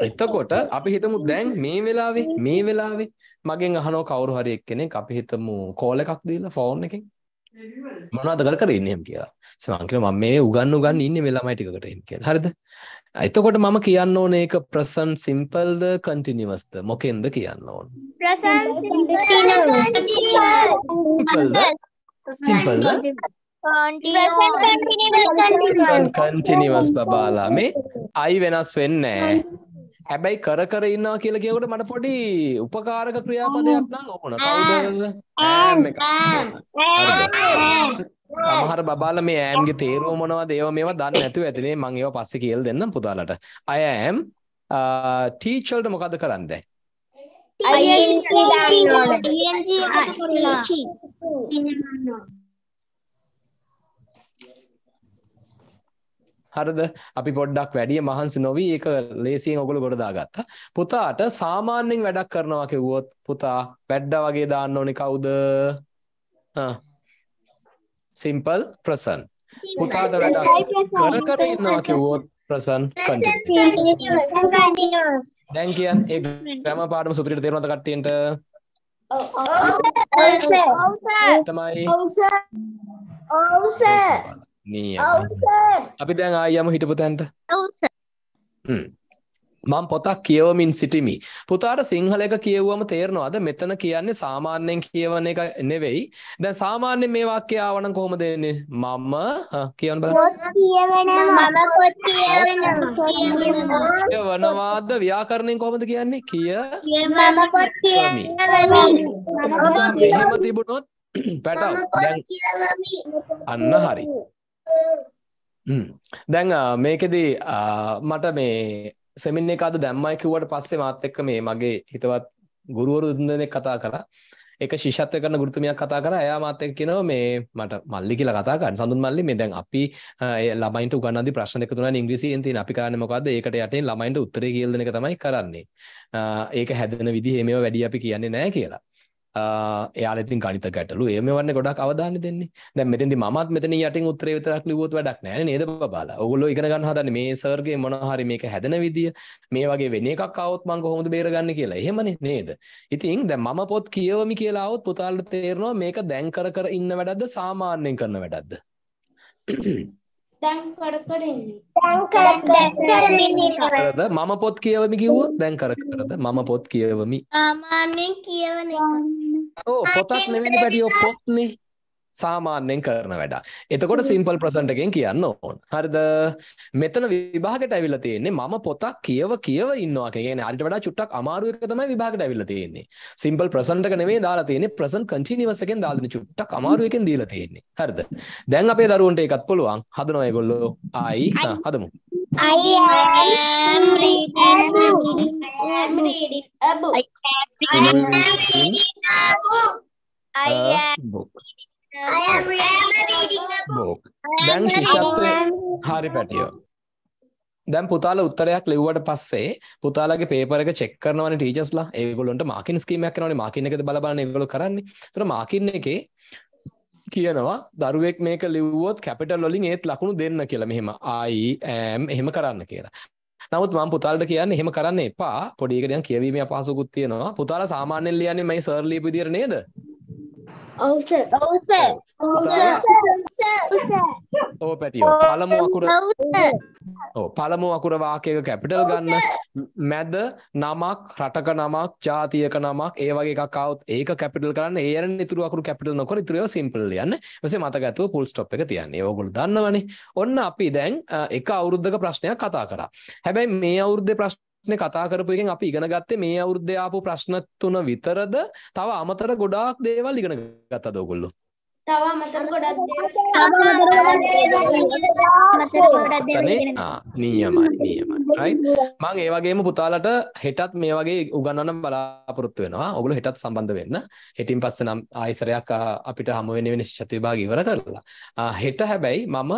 එතකොට අපි හිතමු දැන් මේ වෙලාවේ මේ වෙලාවේ මගෙන් අහනවා කවුරු හරි එක්කෙනෙක් අපි හිතමු කෝල් එකක් දීලා ෆෝන් එකෙන්. මොනවද කර කර ඉන්නේ එහෙම කියලා. මං කියනවා මම මේ උගන්න උගන්න ඉන්නේ මේ ළමයි ටිකකට එහෙම කියලා. හරිද? එතකොට මම කියන්න ඕනේ ඒක present simple ද continuous ද? මොකෙන්ද කියන්න ඕන? present simple ද? කන්ටිනිවස් බබාලා මේ අයි වෙනස් වෙන්නේ හැබැයි කර කර ඉන්නවා කියලා කියකොට මට පොඩි උපකාරක ක්‍රියාපදයක් නම් ඕන. සමහර බබාලා මේ ඈම්ගේ තේරුව මොනවද? ඒවා මේවා දන්නේ නැතුව ඇතිනේ මම ඒවා පස්සේ කියලා දෙන්නම් පුතාලට. I am ටීචර්ට මොකද කරන්නේ ing එකතු කරලා හරිද? අපි පොඩ්ඩක් වැඩිය මහන්සි නොවී. ඒක ලේසියෙන් ඔගොල්ලෝ ගොඩ දාගත්තා. පුතාට සාමාන්‍යයෙන් වැඩක් කරනවා කිව්වොත් පුතා වැඩ වගේ දාන්න ඕනේ කවුද? සිම්පල් ප්‍රසන් පුතාට වැඩක් කර කර ඉන්නවා කිව්වොත් ප්‍රසන් කන්ටිනියස් දැන් කියන් ඒ ග්‍රැමර් පාඩම සුපිරිට තේරුණාද කට්ටියන්ට තමයි. ඔව් සර් ඔව් සර් නියම අපි දැන් ආයි යමු හිටපු තැනට මම පොතක් කියවමින් සිටිමි. පුතාට සිංහල එක කියවුවම තේරෙනවද මෙතන කියන්නේ සාමාන්‍යයෙන් කියවන එක නෙවෙයි. දැන් සාමාන්‍යයෙන් මේ වාක්‍ය ආවනම් කොහොමද එන්නේ? මම කියවන්න බලන්න. පොත් කියවනවා මම පොත් කියවනවා. කියවනවාද ව්‍යාකරණයෙන් කොහොමද කියන්නේ? කිය මම පොත්. මෙහෙම තිබුණොත් පැටව දැන් අන්න හරි. දැන් මේකෙදී මට මේ සෙමින් එක අද දැම්මයි කිව්වට පස්සේ මාත් එක්ක මේ මගේ හිතවත් ගුරුවරු දෙන්නෙක් කතා කරා. ඒක ශිෂ්‍යත්වය කරන ගුරුතුමියක් කතා කරා. එයා මාත් එක්ක කියනවා මේ මට මල්ලි කියලා කතා කරන. සඳුන් මල්ලි මේ දැන් අපි ළමයින්ට උගන්වද්දි ප්‍රශ්න දෙක තුනක් ඉංග්‍රීසියෙන් තියෙන. අපි කරන්නේ මොකද්ද? ඒකට යටින් ළමයින්ට උත්තරේ කියලා දෙන එක තමයි කරන්නේ. ඒක හැදෙන විදිහ මේව වැඩි අපි කියන්නේ නැහැ කියලා. එයාලා ඉතින් ගණිත ගැටලු ඒ මේවන්නේ ගොඩක් අවධානය දෙන්නේ. දැන් මෙතෙන්දි මමත් මෙතන යටින් උත්තරේ විතරක් ලිව්වොත් වැඩක් නැහැ නේද බබාලා. ඕගොල්ලෝ ඉගෙන ගන්න හදන්නේ මේ සර්ගේ මොන හරි මේක හැදෙන විදිය, මේ වගේ වෙන එකක් ආවොත් මම කොහොමද බේරගන්නේ කියලා. එහෙමනේ නේද? ඉතින් දැන් මම පොත් කියවමි කියලා ආවොත් පුතාලට තේරෙනවා මේක දැන් කර කර ඉන්න වැඩක්ද සාමාන්‍යයෙන් කරන වැඩක්ද? දැන් කර කර ඉන්නේ. දැන් කර කර ඉන්නේ. මම පොත් කියවමි කිව්වොත් දැන් කර කරද? මම පොත් කියවමි. සාමාන්‍යයෙන් කියවන එක. ඕ පොතක් නෙවෙයි පැටියෝ පොත්නේ. සාමාන්‍යයෙන් කරන වැඩක්. එතකොට සිම්පල් ප්‍රසන්ට් එකෙන් කියන්න ඕන. හරිද? මෙතන විභාගයට ඇවිල්ලා තියෙන්නේ මම පොතක් කියව කියව ඉන්නවා කියන්නේ හරියට වඩා චුට්ටක් අමාරු එක තමයි විභාගයට ඇවිල්ලා තියෙන්නේ. සිම්පල් ප්‍රසන්ට් එක නෙමෙයි දාලා තියෙන්නේ ප්‍රසන්ට් කන්ටිනියස් එකෙන් දාලා තියෙන්නේ චුට්ටක් අමාරු එකෙන් දීලා තියෙන්නේ. හරිද? දැන් අපේ දරුවන්ට ඒකත් පුළුවන්. හදනවා ඒගොල්ලෝ. ආයි හදමු. I am reading am reading a book. I am reading a book. I am book. I am reading a book. දැන් ශිෂ්‍යත්වය හරි පැටියෝ. දැන් පුතාලා උත්තරයක් ලිව්වට පස්සේ පුතාලගේ පේපර් එක චෙක් කරනවනේ ටීචර්ස්ලා. ඒගොල්ලොන්ට මාකින් ස්කීම් එකක් කරනවනේ. මාකින් එකද බල බලන්න ඒගොල්ලෝ කරන්නේ. ඒතර මාකින් එකේ කියනවා දරුවෙක් මේක ලිව්වොත් කැපිටල් වලින් ඒත් ලකුණු දෙන්න කියලා මෙහෙම I am එහෙම කරන්න කියලා. නමුත් මම පුතාලට කියන්නේ එහෙම කරන්න එපා. පොඩි එකට දැන් කියවීමේ අපහසුකුත් තියෙනවා. පුතාලා සාමාන්‍යයෙන් ලියන්නේ මේ සර් ලියපු විදියට නේද? Oh. Oh sir. Oh sir. sir. ඕ පැටියෝ. පළමු අකුර Oh. ඔව් පළමු අකුර වාක්‍යයක කැපිටල් ගන්න මැද නමක් රටක නමක් ජාතියක නමක් ඒ වගේ එකක් આવොත් ඒක කැපිටල් කරන්න ඒ යන ඉතුරු අකුරු කැපිටල් නොකර ඉතුරු ඒවා සිම්පල් ලියන්න ඊට පස්සේ මතක ඇතුව ෆුල් ස්ටොප් එක තියන්න ඒක ඔයගොල්ලෝ දන්නවනේ ඔන්න අපි දැන් එක අවුරුද්දක ප්‍රශ්නයක් කතා කරා හැබැයි මේ අවුරුද්දේ ප්‍රශ්නේ කතා කරපු එකෙන් අපි ඉගෙන ගත්තේ මේ අවුරුද්දේ ආපු ප්‍රශ්න තුන විතරද? තව අමතර ගොඩාක් දේවල් ඉගෙන ගත්තද ඔයගොල්ලෝ? තව අමතර ගොඩක් දේවල්. නියමයි නියමයි. රයිට් මම ඒ වගේම පුතාලට හෙටත් මේ වගේ උගන්වන්න බලාපොරොත්තු වෙනවා. ඔයගොල්ලෝ හෙටත් සම්බන්ධ වෙන්න. හෙටින් පස්සේ නම් ආයෙසරයක් අපිට හමු වෙන්නේ වෙන ශිෂ්‍යත්ව විභාග ඉවර කරලා. හෙට හැබැයි මම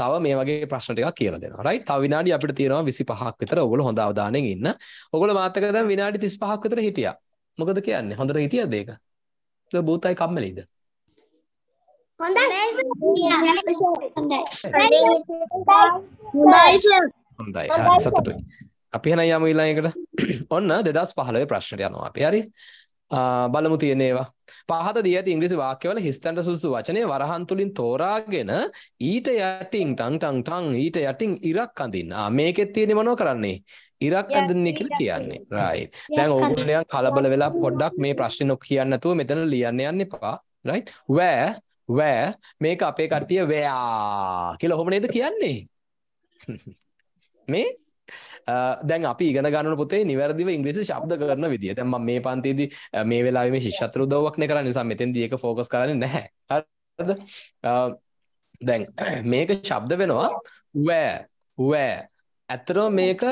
තව මේ වගේ ප්‍රශ්න ටිකක් කියලා දෙනවා. රයිට්? තව විනාඩි අපිට තියෙනවා 25ක් විතර. ඔයගොල්ලෝ හොඳ අවධානයෙන් ඉන්න. ඔයගොල්ලෝ මාත් එක්ක දැන් විනාඩි 35ක් විතර හිටියා. මොකද කියන්නේ? හොඳට හිටියද ඒක? ඒක බූතයි කම්මැලිද? හොඳයි හොඳයි හොඳයි. හරි සතුටුයි. අපි එහෙනම් යමු ඊළඟට. ඔන්න 2015 ප්‍රශ්නට යනවා අපි. හරි? බලමු තියෙන ඒවා. පහත දී ඇති ඉංග්‍රීසි වාක්‍යවල හිස්තැනට සුදුසු වචනය වරහන් තුලින් තෝරාගෙන ඊට යටින් ටං ටං ටං ඊට යටින් ඉරක් අඳින්න. ආ මේකෙත් තියෙන්නේ මොනව කරන්නේ? ඉරක් අඳින්නේ කියලා කියන්නේ. right. දැන් ඕගොල්ලෝ කලබල වෙලා පොඩ්ඩක් මේ ප්‍රශ්නේ නො කියන්න නැතුව මෙතන ලියන්න යන්න එපා. right. where where මේක අපේ කට්ටිය where කියලා ඔහොම නේද කියන්නේ? [laughs] මේ [laughs] දැන් අපි ඉගෙන ගන්න පොතේ නිවැරදිව ඉංග්‍රීසි ශබ්ද කරන විදිය. දැන් මම මේ පන්තියේදී මේ වෙලාවේ මේ ශිෂ්‍යත්ව උදව්වක් නේ කරන්නේ නිසා මෙතෙන්දී ඒක ફોකස් කරන්නේ නැහැ. හරිද? දැන් [clears throat] මේක ශබ්ද වෙනවා where where. ඇත්තටම මේක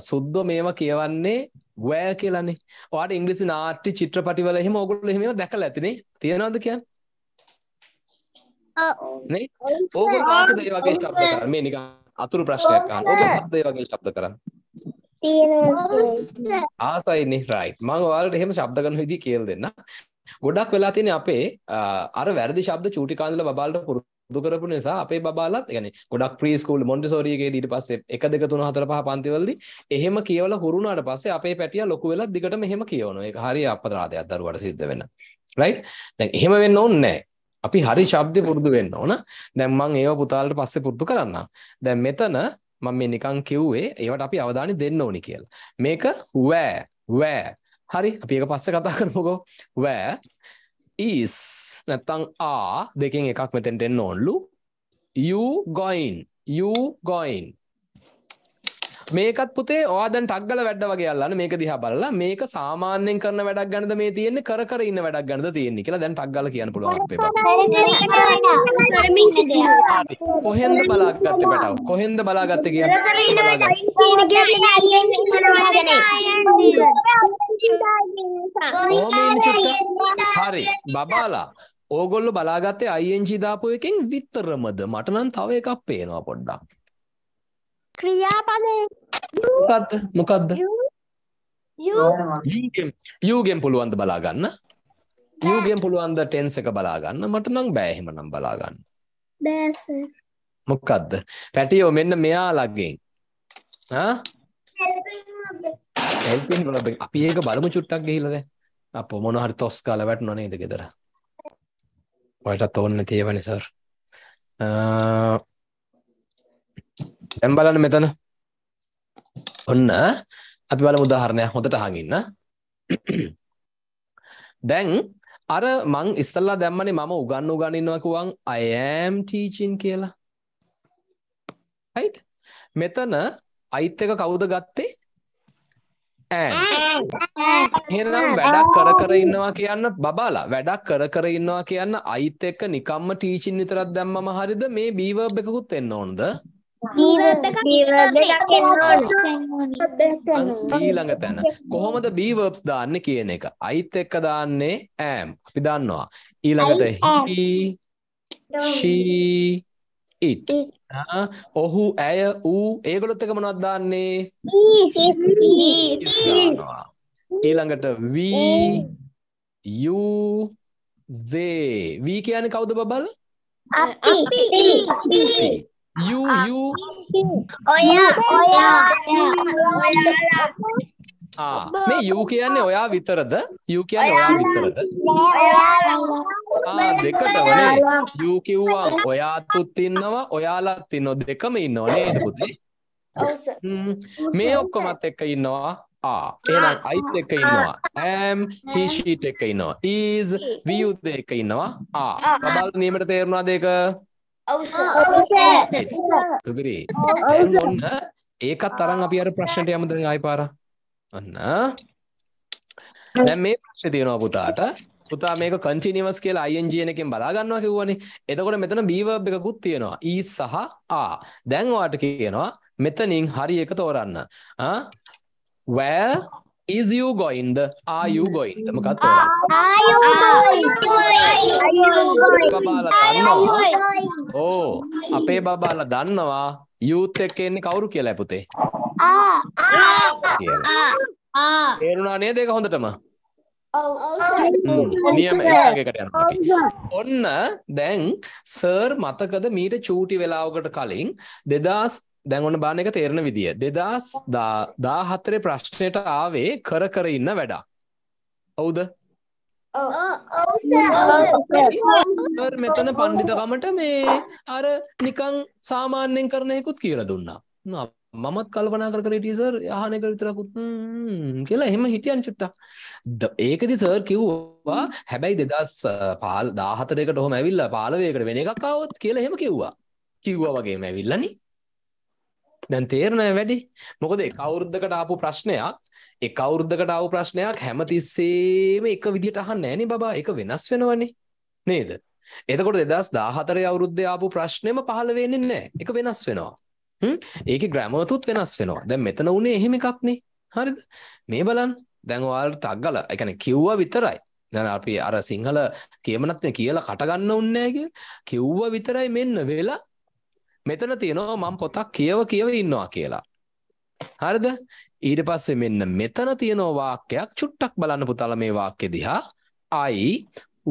සුද්ධ මේවා කියවන්නේ where කියලානේ. ඔයාලට ඉංග්‍රීසි නාට්‍ය චිත්‍රපටිවල එහෙම ඕගොල්ලෝ එහෙම දැකලා ඇතිනේ. තියනවද කියන්නේ? නේ? ඕගොල්ලෝ ආසද ඒ වගේ ශබ්ද කරන්නේ? මේ නිකන් අතුරු ප්‍රශ්නයක් අහන්න. ඕගොල්ලෝ ආසද ඒ වගේ ශබ්ද කරන්නේ? ආසයිනේ රයිට් මම ඔයාලට එහෙම ශබ්ද කරන විදිහ කියලා දෙන්න. ගොඩක් වෙලා තියෙන්නේ අපේ අ, අර වැරදි ශබ්ද චූටි කාන්දල බබාලට පුරුදු කරපු නිසා අපේ බබාලත් يعني ගොඩක් ප්‍රී ස්කූල් මොන්ටිසෝරි එකේදී ඊට පස්සේ 1 2 3 4 5 පන්තිවලදී එහෙම කියවලා හුරුුණාට පස්සේ අපේ පැටියා ලොකු වෙලා දිගටම එහෙම කියවනවා. ඒක හරිය අපරාධයක් දරුවට සිද්ධ වෙන. රයිට්? දැන් එහෙම වෙන්න ඕනේ නැහැ. අපි හරි ශබ්ද පුරුදු වෙන්න ඕන. දැන් මම ඒව පුතාලට පස්සේ පුරුදු කරන්නම්. දැන් මෙතන මම මේ නිකන් කිව්වේ ඒවට අපි අවධානය දෙන්න ඕනි කියලා. මේක where where හරි අපි ඒක පස්සේ කතා කරමුකෝ. where is නැත්තම් are දෙකෙන් එකක් මෙතෙන්ට එන්න ඕනලු. you going you going මේකත් පුතේ ඔයා දැන් ටක් ගාලා වැඩ වගේ අල්ලන්න මේක දිහා බලලා මේක සාමාන්‍යයෙන් කරන වැඩක් ගන්නද මේ තියෙන්නේ කර කර ඉන්න වැඩක් ගන්නද තියෙන්නේ කියලා දැන් ටක් ගාලා කියන්න පුළුවන් අපේ. කොහෙන්ද බලාගත්තේ බටව? කොහෙන්ද බලාගත්තේ කියන්නේ? හරි. බබාලා ඕගොල්ලෝ බලාගත්තේ ING දාපු එකෙන් විතරමද? මට නම් තව එකක් පේනවා පොඩ්ඩක්. ක්‍රියාපදේ මොකද්ද? මොකද්ද? යු යූගෙන් පුළුවන්ද බලා ගන්න? යූගෙන් පුළුවන්ද ටෙන්ස් එක බලා ගන්න? මට නම් බෑ එහෙමනම් බලා ගන්න. බෑස මොකද්ද? පැටියෝ මෙන්න මෙයාලගෙන්. ආ? හෙල්පින් වල අපි ඒක බලමු චුට්ටක් ගිහිල්ලා දැන්. අපෝ මොන හරි තොස් කාලා වැටුණා නේද ගෙදර? ඔයටත් ඕනේ නැති ඒවනේ සර්. දැන් බලන්න මෙතන. ඔන්න අපි බලමු උදාහරණයක් හොඳට අහන් ඉන්න. දැන් අර මං ඉස්සල්ලා දැම්මනේ මම උගන්න උගන්න ඉන්නවා කිව්වන් I am teaching කියලා. right? මෙතන අයිත් එක කවුද ගත්තේ? am. එහෙනම් වැඩක් කර කර ඉන්නවා කියන්න බබාලා වැඩක් කර කර ඉන්නවා කියන්න අයිත් එක්ක නිකම්ම ටීචින් විතරක් දැම්මම හරිද මේ B verb එකකුත් එන්න ඕනද? ඊළඟ තැන. කොහොමද verbs දාන්නේ කියන එක? අයිත් එක්ක දාන්නේ am. අපි දන්නවා. ඊළඟට he she it. ආ, ඔහු ඇය ඌ ඒගොල්ලොත් එක මොනවද දාන්නේ. ඊළඟට we you they. We කියන්නේ කවුද බබල් you you. ආ මේ you කියන්නේ ඔයා විතරද? You කියන්නේ ඔයා විතරද? ආ දෙකටමනේ you කිව්වම් ඔයාතුත් ඉන්නවා ඔයාලත් ඉන්නවා. දෙකම ඉන්නවා නේද පුතේ? හ්ම්, මේ ඔක්කොමත් එක්ක ඉන්නවා. ආ එහෙනම් අයිත් එක්ක ඉන්නවා. Am he she එක්ක ඉන්නවා. Is we you එක්ක ඉන්නවා. ආ බබල් නියමට තේරුණාද ඒක සුපිරි දැන් ඔන්න ඒකත් අරන් අපි අර ප්‍රශ්නට යමු දැන් ආයි පාර. ඔන්න. දැන් මේ ප්‍රශ්නේ තියෙනවා පුතාට. පුතා මේක කන්ටිනියස් කියලා ing එකෙන් බලා ගන්නවා කිව්වනේ. එතකොට මෙතන be verb එකකුත් තියෙනවා. Is සහ are දැන් ඔයාලට කියනවා මෙතනින් හරි එක තෝරන්න. ආ? Where is you going? The are you going? ද මොකක්ද ඕ අපේ බබාලා දන්නවා youth එක්ක එන්නේ කවුරු කියලා පුතේ තේරුණා නේද ඒක හොඳටම? නියම එකකට යනවා. ඔන්න දැන් සර් මතකද මීට චූටි වෙලාවකට කලින් දෙදස් දැන් ඔන්න බාන එක තේරෙන විදිය. දෙදස් දා හතරේ ප්‍රශ්නයට ආවේ කර කර ඉන්න වැඩක්. ඔවුද? මෙතන පණ්ඩිතකමට මේ අර නිකං සාමාන්‍යයෙන් කරනයකුත් කියලා දුන්නා. මමත් කල්පනා කර කර හිටියේ සර් අහන එක විතරකුත් කියලා එහෙම හිටියන් චුට්ටක්. ඒකදි සර් කිව්වා හැබැයි දෙදස් පාල් දාහතරකට හොම ඇවිල්ලා පාලවයකට වෙන එකක් ආවොත් කියලා එහෙම කිව්වා. කිව්වා වගේම ඇවිල්ලනි දැන් තේරෙනවද වැඩි. මොකද එක අවුරුද්දකට ආපු ප්‍රශ්නයක් එක අවුරුද්දකට ආපු ප්‍රශ්නයක් හැමතිස්සෙම එක විදිහට අහන්නේ නැහනේ බබා. ඒක වෙනස් වෙනවනේ. නේද? එතකොට 2014 අවුරුද්දේ ආපු ප්‍රශ්නෙම පහළ වෙන්නේ නැහැ ඒක වෙනස් වෙනවා. හ්ම්? ඒකේ ග්‍රැමර්තුත් වෙනස් වෙනවා. දැන් මෙතන උනේ එහෙම එකක් නේ. හරිද? මේ බලන්න. දැන් ඔයාලට ටග් ගාලා ඒ කියන්නේ කිව්වා විතරයි. දැන් අපි අර සිංහල කියමනත් නේ කියලා කට ගන්න ඕනේ නැහැ කියලා. කිව්වා විතරයි මෙන්න වෙලා මෙතන තියෙනවා මම පොතක් කියව කියව ඉන්නවා කියලා. හරිද? ඊට පස්සේ මෙන්න මෙතන තියෙන වාක්‍යයක් චුට්ටක් බලන්න පුතාලා මේ වාක්‍ය දිහා. I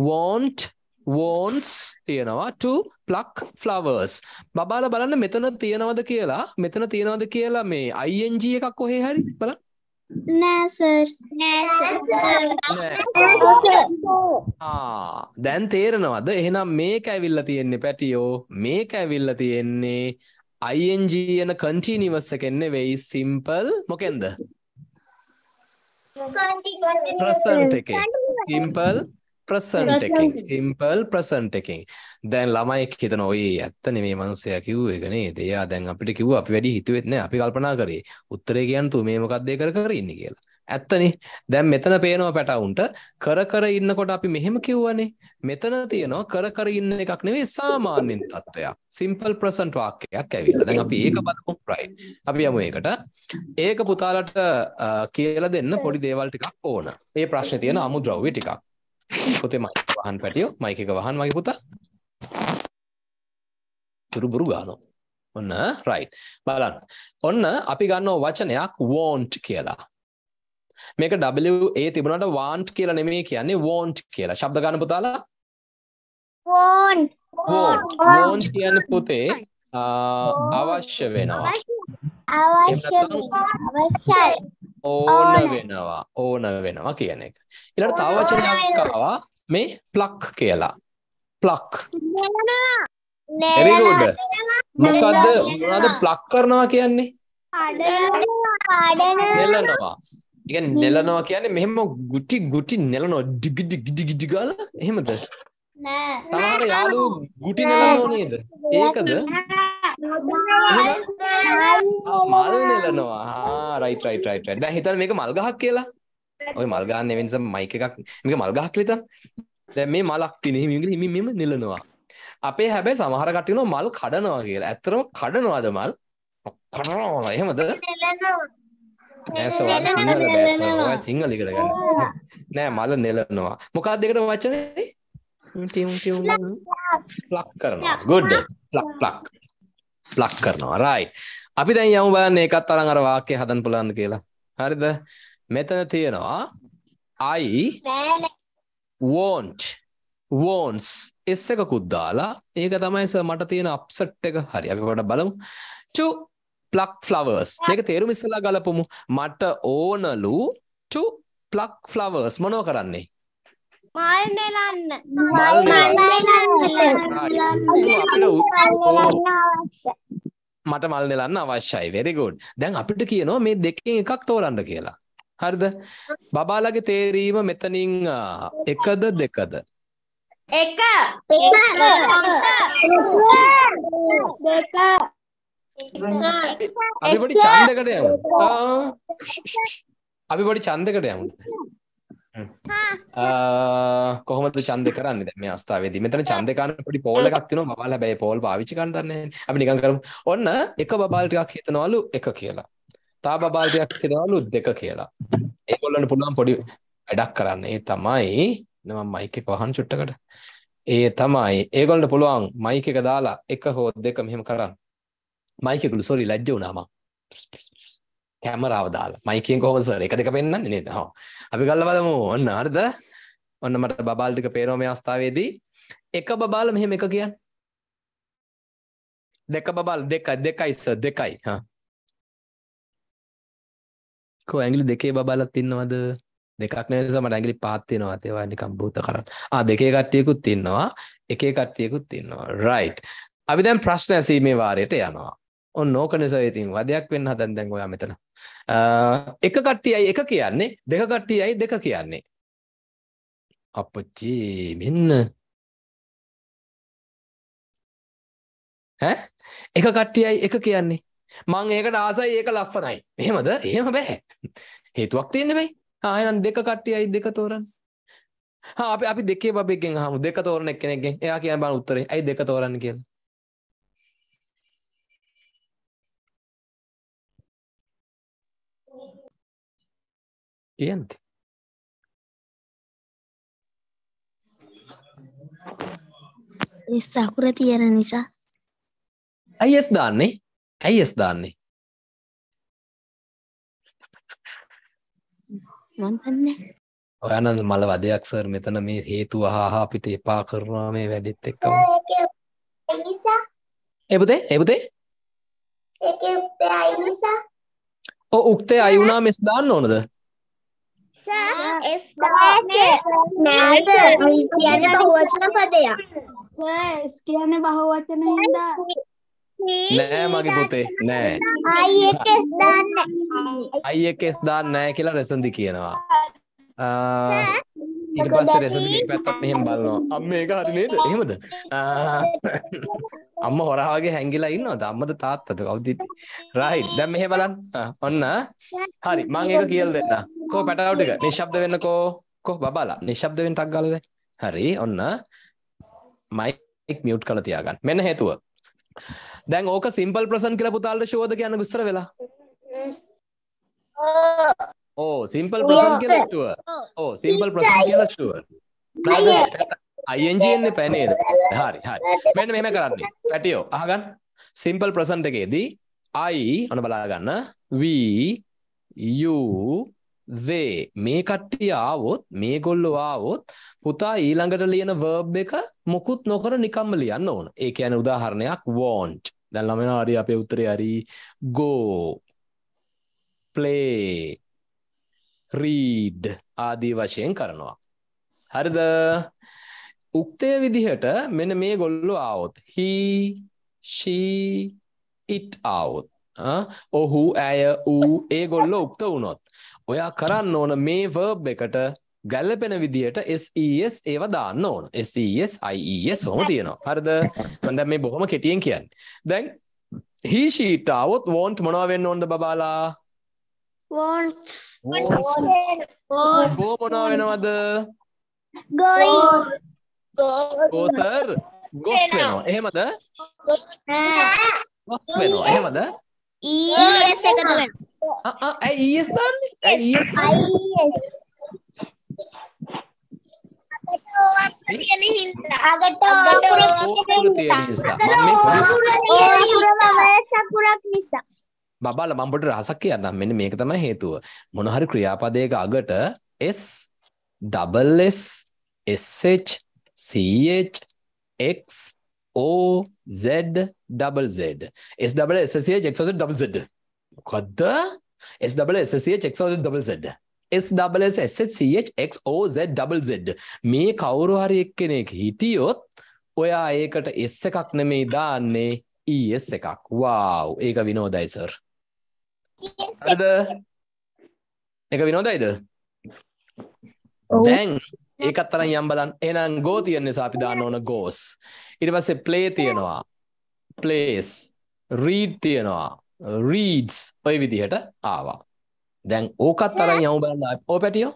want wants තියෙනවා to pluck flowers. බබාලා බලන්න මෙතන තියෙනවද කියලා මෙතන තියෙනවද කියලා මේ ing එකක් කොහේ හරි බලන්න. නෑ සර් ආ දැන් තේරෙනවද? එහෙනම් මේක ඇවිල්ලා තියෙන්නේ පැටියෝ මේක ඇවිල්ලා තියෙන්නේ ing යන කන්ටිනියස් එකෙන් නෙවෙයි සිම්පල් මොකෙන්ද? ප්‍රසන්ට් එකෙන් සිම්පල් ප්‍රසන්ට් එකෙන් සිම්පල් ප්‍රසන්ට් එකෙන් දැන් ළමයි හිතන ඔය ඇත්ත නෙමේ මනුස්සයා කිව්ව එක නේද? එයා දැන් අපිට කිව්වා අපි වැඩි හිතුවෙත් නෑ. අපි කල්පනා කරේ උත්තරේ කියන්න තු මේ මොකක්ද කර කර ඉන්නේ කියලා ඇත්තනේ. දැන් මෙතන පේනවා පැටවුන්ට කර කර ඉන්නකොට අපි මෙහෙම කිව්වනේ. මෙතන තියෙනවා කර කර ඉන්න එකක් නෙවෙයි සාමාන්‍යයෙන් තත්වයක්. සිම්පල් ප්‍රසන්ට් වාක්‍යයක් ඇවිල්ලා. දැන් අපි ඒක බලමු රයිට් අපි යමු ඒකට. ඒක පුතාලට අ, කියලා දෙන්න පොඩි දේවල් ටිකක් ඕන. ඒ ප්‍රශ්නේ තියෙන අමුද්‍රව්‍ය ටිකක්. පුතේ මයික් එක වහන්න පැටියෝ. මයික් එක වහන්න මගේ පුතා. තුරු බුරු ගානෝ ඔන්න රයිට් බලන්න. ඔන්න අපි ගන්නවා වචනයක් want කියලා. මේක WA තිබුණාට want කියලා නෙමෙයි කියන්නේ want කියලා. ශබ්ද ගන්න පුතාලා want want want කියන්නේ පුතේ අවශ්‍ය වෙනවා. අවශ්‍ය අවශ්‍යයි ඕන වෙනවා. ඕන වෙනවා කියන එක. ඊළඟට තව වචනයක් ආවා මේ pluck කියලා. pluck. very good. මොකද්ද මොනවද pluck කරනවා කියන්නේ? නෙලනවා. ඒ කියන්නේ නෙලනවා කියන්නේ මෙහෙම ගුටි ගුටි නෙලනවා ඩිග ඩිග ඩිග ඩිග ගාලා එහෙමද? නෑ සමහර යාළුවෝ ගුටි නෙලනවා නේද? ඒකද? ආ, මල් නෙලනවා. ආ රයිට් රයිට් රයිට් රයිට්. දැන් හිතන්න මේක මල් ගහක් කියලා. ඔය මල් ගහන්න නෙවෙයි නිසා මයික් එකක් මේක මල් ගහක් කියලා හිතන්න. දැන් මේ මලක් තියෙන හිමින් හිමින් මෙහෙම නෙලනවා. අපේ හැබැයි සමහර කට්ටිය නෝ මල් කඩනවා කියලා. ඇත්තටම කඩනවාද මල්? කඩනවා. එහෙමද? නෑ සෝවාන් සිංහල බෑ සෝ. ඔය සිංහල ඉගෙන ගන්න. නෑ මල නෙලනවා. මොකක්ද දෙකට වචනේ? ප්ලක් කරනවා. good. ප්ලක් ප්ලක්. ප්ලක් කරනවා. right. අපි දැන් යමු බලන්න ඒකත් අරන් අර වාක්‍ය හදන්න පුළුවන්ද කියලා. හරිද? මෙතන තියෙනවා I want wants S එකකුත් දාලා ඒක තමයි සර් මට තියෙන අප්සෙට් එක. හරි අපි පොඩ්ඩක් බලමු. to pluck flowers. මේක තේරුම ඉස්සලා ගලපමු. මට ඕනලු to pluck flowers මොනව කරන්නේ? මල් නෙලන්න මල් මට මල් නෙලන්න අවශ්‍යයි. very good. දැන් අපිට කියනවා මේ දෙකෙන් එකක් තෝරන්න කියලා. හරිද? බබාලගේ තේරීම මෙතනින් එකද දෙකද? එක දෙක අපි පොඩි ඡන්දයකට යමු. ආ, අපි පොඩි ඡන්දයකට යමු. කොහොමද ඡන්දය කරන්නේ දැන් මේ අවස්ථාවේදී? මෙතන ඡන්දේ කරන්න පොඩි පෝල් එකක් තියෙනවා. බබාලා හැබැයි පෝල් පාවිච්චි කරන්න දන්නේ නැහැ. අපි නිකන් කරමු. ඔන්න එක බබාල් ටිකක් හිතනවලු එක කියලා. තා බබාල් ටිකක් හිතනවලු දෙක කියලා. ඒගොල්ලන්ට පුළුවන් පොඩි වැඩක් කරන්න. ඒ තමයි මම මයික් එක වහන්න චුට්ටකට. ඒ තමයි ඒගොල්ලන්ට පුළුවන් මයික් එක දාලා එක හෝ දෙක මෙහෙම කරන්න. මයික් එකලු සෝරි ලැජ්ජ වුණා මම. කැමරාව දාලා මයිකෙන් කොහොමද සර් එක දෙක පෙන්වන්නේ නේද? හා. අපි ගල්ලා බලමු. ඔන්න හරිද? ඔන්න මට බබාල් ටික පේනවා මේ අවස්ථාවේදී. එක බබාල මෙහෙම එක කියන්නේ. දෙක බබාල දෙකයි දෙකයි සර් දෙකයි. හා. කො ඇඟිලි දෙකේ බබාලක් ඉන්නවද? දෙකක් නෙවෙයි සර් මට ඇඟිලි පහක් තියෙනවා. ඒවා නිකන් භූත කරන්න. ආ දෙකේ කට්ටියකුත් ඉන්නවා. එකේ කට්ටියකුත් ඉන්නවා. right. අපි දැන් ප්‍රශ්න ඇසීමේ වාරයට යනවා. ඔන්න ඕක නිසා ඉතින් වදයක් වෙන්න හදන් දැන් ඔයා මෙතන. අ, එක කට්ටියයි එක කියන්නේ දෙක කට්ටියයි දෙක කියන්නේ. අපච්චි මෙන්න ඈ එක කට්ටියයි එක කියන්නේ මං ඒකට ආසයි ඒක ලස්සනයි. එහෙමද? එහෙම බෑ. හේතුවක් තියෙන්න බෑ. ආ එහෙනම් දෙක කට්ටියයි දෙක තෝරන්න. හා අපි අපි දෙකේ බබෙක්ගෙන් අහමු දෙක තෝරන එක්කෙනෙක්ගෙන්. එයා කියන බණ උත්තරේ. ඇයි දෙක තෝරන්න කියලා? ඒ සකුර තියෙන නිසා ඇයි එස් දාන්නේ? ඇයි එස් දාන්නේ? ඔයානන්ද මල වදයක් සර් මෙතන මේ හේතුව අහා අපිට එපා කරනවා මේ වැඩෙත් එක්කම. නිසා ඒ පුතේ ඒ පුතේ ඒකේ උත්තේ නිසා ඔව් උක්තේ අය වුණා මෙස් දාන්න ඕනද? එස් නෑ සර් කියන්නේ බහුවචන පදයක් සර් කියන්නේ බහුවචන හින්දා නෑ මගේ පුතේ නෑ. එස් දාන්න එස් දාන්න නෑ කියලා රෙසන්දි කියනවා. ඊට පස්සේ රෙසන්දි මේ පැත්තට මෙහෙම බලනවා. අම්ම ඒක හරි නේද? එහෙමද? අම්ම හොරා වගේ හැංගිලා ඉන්නවද? අම්මද තාත්තද? කවුද ඉන්නේ? රයිට්. දැන් මෙහෙ බලන්න. ආ, ඔන්න. හරි. මම ඒක කියලා දෙන්න. කෝ පැටවු ටික. නිශ්ශබ්ද වෙන්නකෝ. කෝ බබාලා. නිශ්ශබ්ද වෙන්න ටක් ගාලා දැන්. හරි. ඔන්න. මයික් මියුට් කරලා තියාගන්න. මෙන්න හේතුව. දැන් ඕක සිම්පල් ප්‍රසන්ට් කියලා පුතාලට ෂෝද කියන්න විස්තර වෙලා. ඕ සිම්පල් ප්‍රසන්ට් කියලා ෂුවර්. ඕ සිම්පල් ප්‍රසන්ට් කියලා ෂුවර්. ING එන්නේ පෑ නේද? හරි හරි. මෙන්න මෙහෙම කරන්නේ. පැටියෝ අහගන්න. සිම්පල් ප්‍රසන්ට් එකේදී I ඔන්න බලා ගන්න. we you they මේ කට්ටිය ආවොත් මේගොල්ලෝ ආවොත් පුතා ඊළඟට ලියන verb එක මොකුත් නොකර නිකම්ම ලියන්න ඕන. ඒ කියන්නේ උදාහරණයක් want. දැන් ළමයා හරි අපේ උත්තරේ හරි go play read ආදී වශයෙන් කරනවා. හරිද? උක්තය විදිහට මෙන්න මේ ගොල්ලෝ ආවොත් he she it ආවොත් ඔහු ඇය ඌ ඒගොල්ලෝ උක්ත වුණොත් ඔයා කරන්න ඕන මේ වර්බ් එකට ගැල්ලපෙන විදියට SES ඒව දාන්න ඕන. SES IES හොම තියෙනවා. හරිද? මම දැන් මේ බොහොම කෙටියෙන් කියන්නේ. දැන් he sheet આવොත් want මොනවා වෙන්න ඕනද බබාලා? Want. want go මොනවා වෙනවද Going. go sir gos වෙනවා එහෙමද gos වෙනවා එහෙමද ES එකතු වෙනවා. ආ ඇයි ES දාන්නේ ඇයි ES දාන්නේ? අගට ඕකුරු තියෙන නිසා මම මේ පොඩි සකුරක් නිසා. බබාල මම පොඩි රහසක් කියන්නම්. මෙන්න මේක තමයි හේතුව. මොන හරි ක්‍රියාපදයක අගට S double S SH CH X O Z double Z. S double S SH X O Z double Z. මොකද්ද? S double S SH X O Z double Z. S double S SH CH X O Z double Z. මේ කවුරු හරි එක්කෙනෙක් හිටියොත් ඔයා ඒකට S එකක් නෙමෙයි දාන්නේ ES එකක්. වාව් ඒක විනෝදයි සර් හරිද? එක විනෝදයිද? දැන් ඒකත් තරම් යම් බලන්න. එහෙනම් ගෝ තියෙන නිසා අපි දාන්න ඕන ගෝස් ඊට පස්සේ ප්ලේ තියෙනවා. ප්ලේස් රීඩ් තියෙනවා. රීඩ්ස් ඔය විදිහට ආවා. දැන් ඕකත් තරම් යමු බලන්න. ඕ පැටියෝ?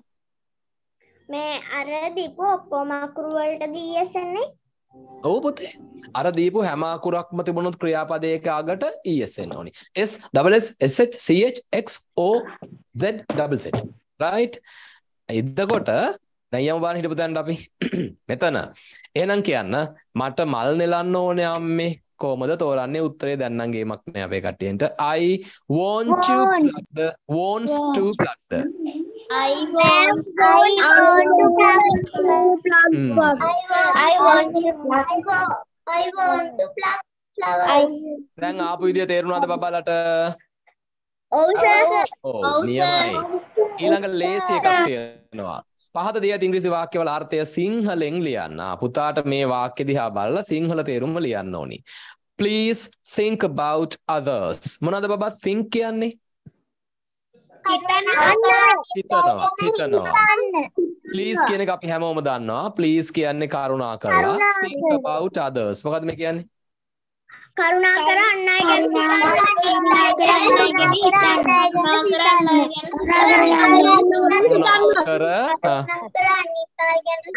මේ අර දීපු ඔක්කොම අකුරු වලට DS එන්නේ. ඔව් පුතේ. අර දීපු හැම අකුරක්ම තිබුණොත් ක්‍රියාපදයක අගට ES එන්න ඕනි. S double S SH CH X O Z double Z. Right? එද්දකොට දැන් යමු බලන්න හිටපු තැනට අපි. [clears throat] මෙතන. එහෙනම් කියන්න මට මල් නෙලන්න ඕනේ අම්මේ. කොහමද තෝරන්නේ උත්තරේ දැන් නම් ගේමක් නෑ අපේ කට්ටියන්ට. I want to Want. to pluck the I want I want to pluck Hmm. I want to pluck I want to pluck flowers. දැන් ආපු විදිය තේරුණාද බබාලට ඔව් සර්. ඔව් නියමයි ඊළඟ ලේසි එකක් තියෙනවා පහත දිය ඉංග්‍රීසි වාක්‍යවල අර්ථය සිංහලෙන් ලියන්න පුතාට මේ වාක්‍ය දිහා බලලා සිංහල තේරුම ලියන්න ඕනි please think about others මොනවද බබා think කියන්නේ හිතනවා. හිතනවා please කියන එක අපි හැමෝම දන්නවා. Please කියන්නේ කරුණා කරලා. කරුණා think about others. මොකද්ද මේ කියන්නේ? අන් අය ගැන කරුණා කර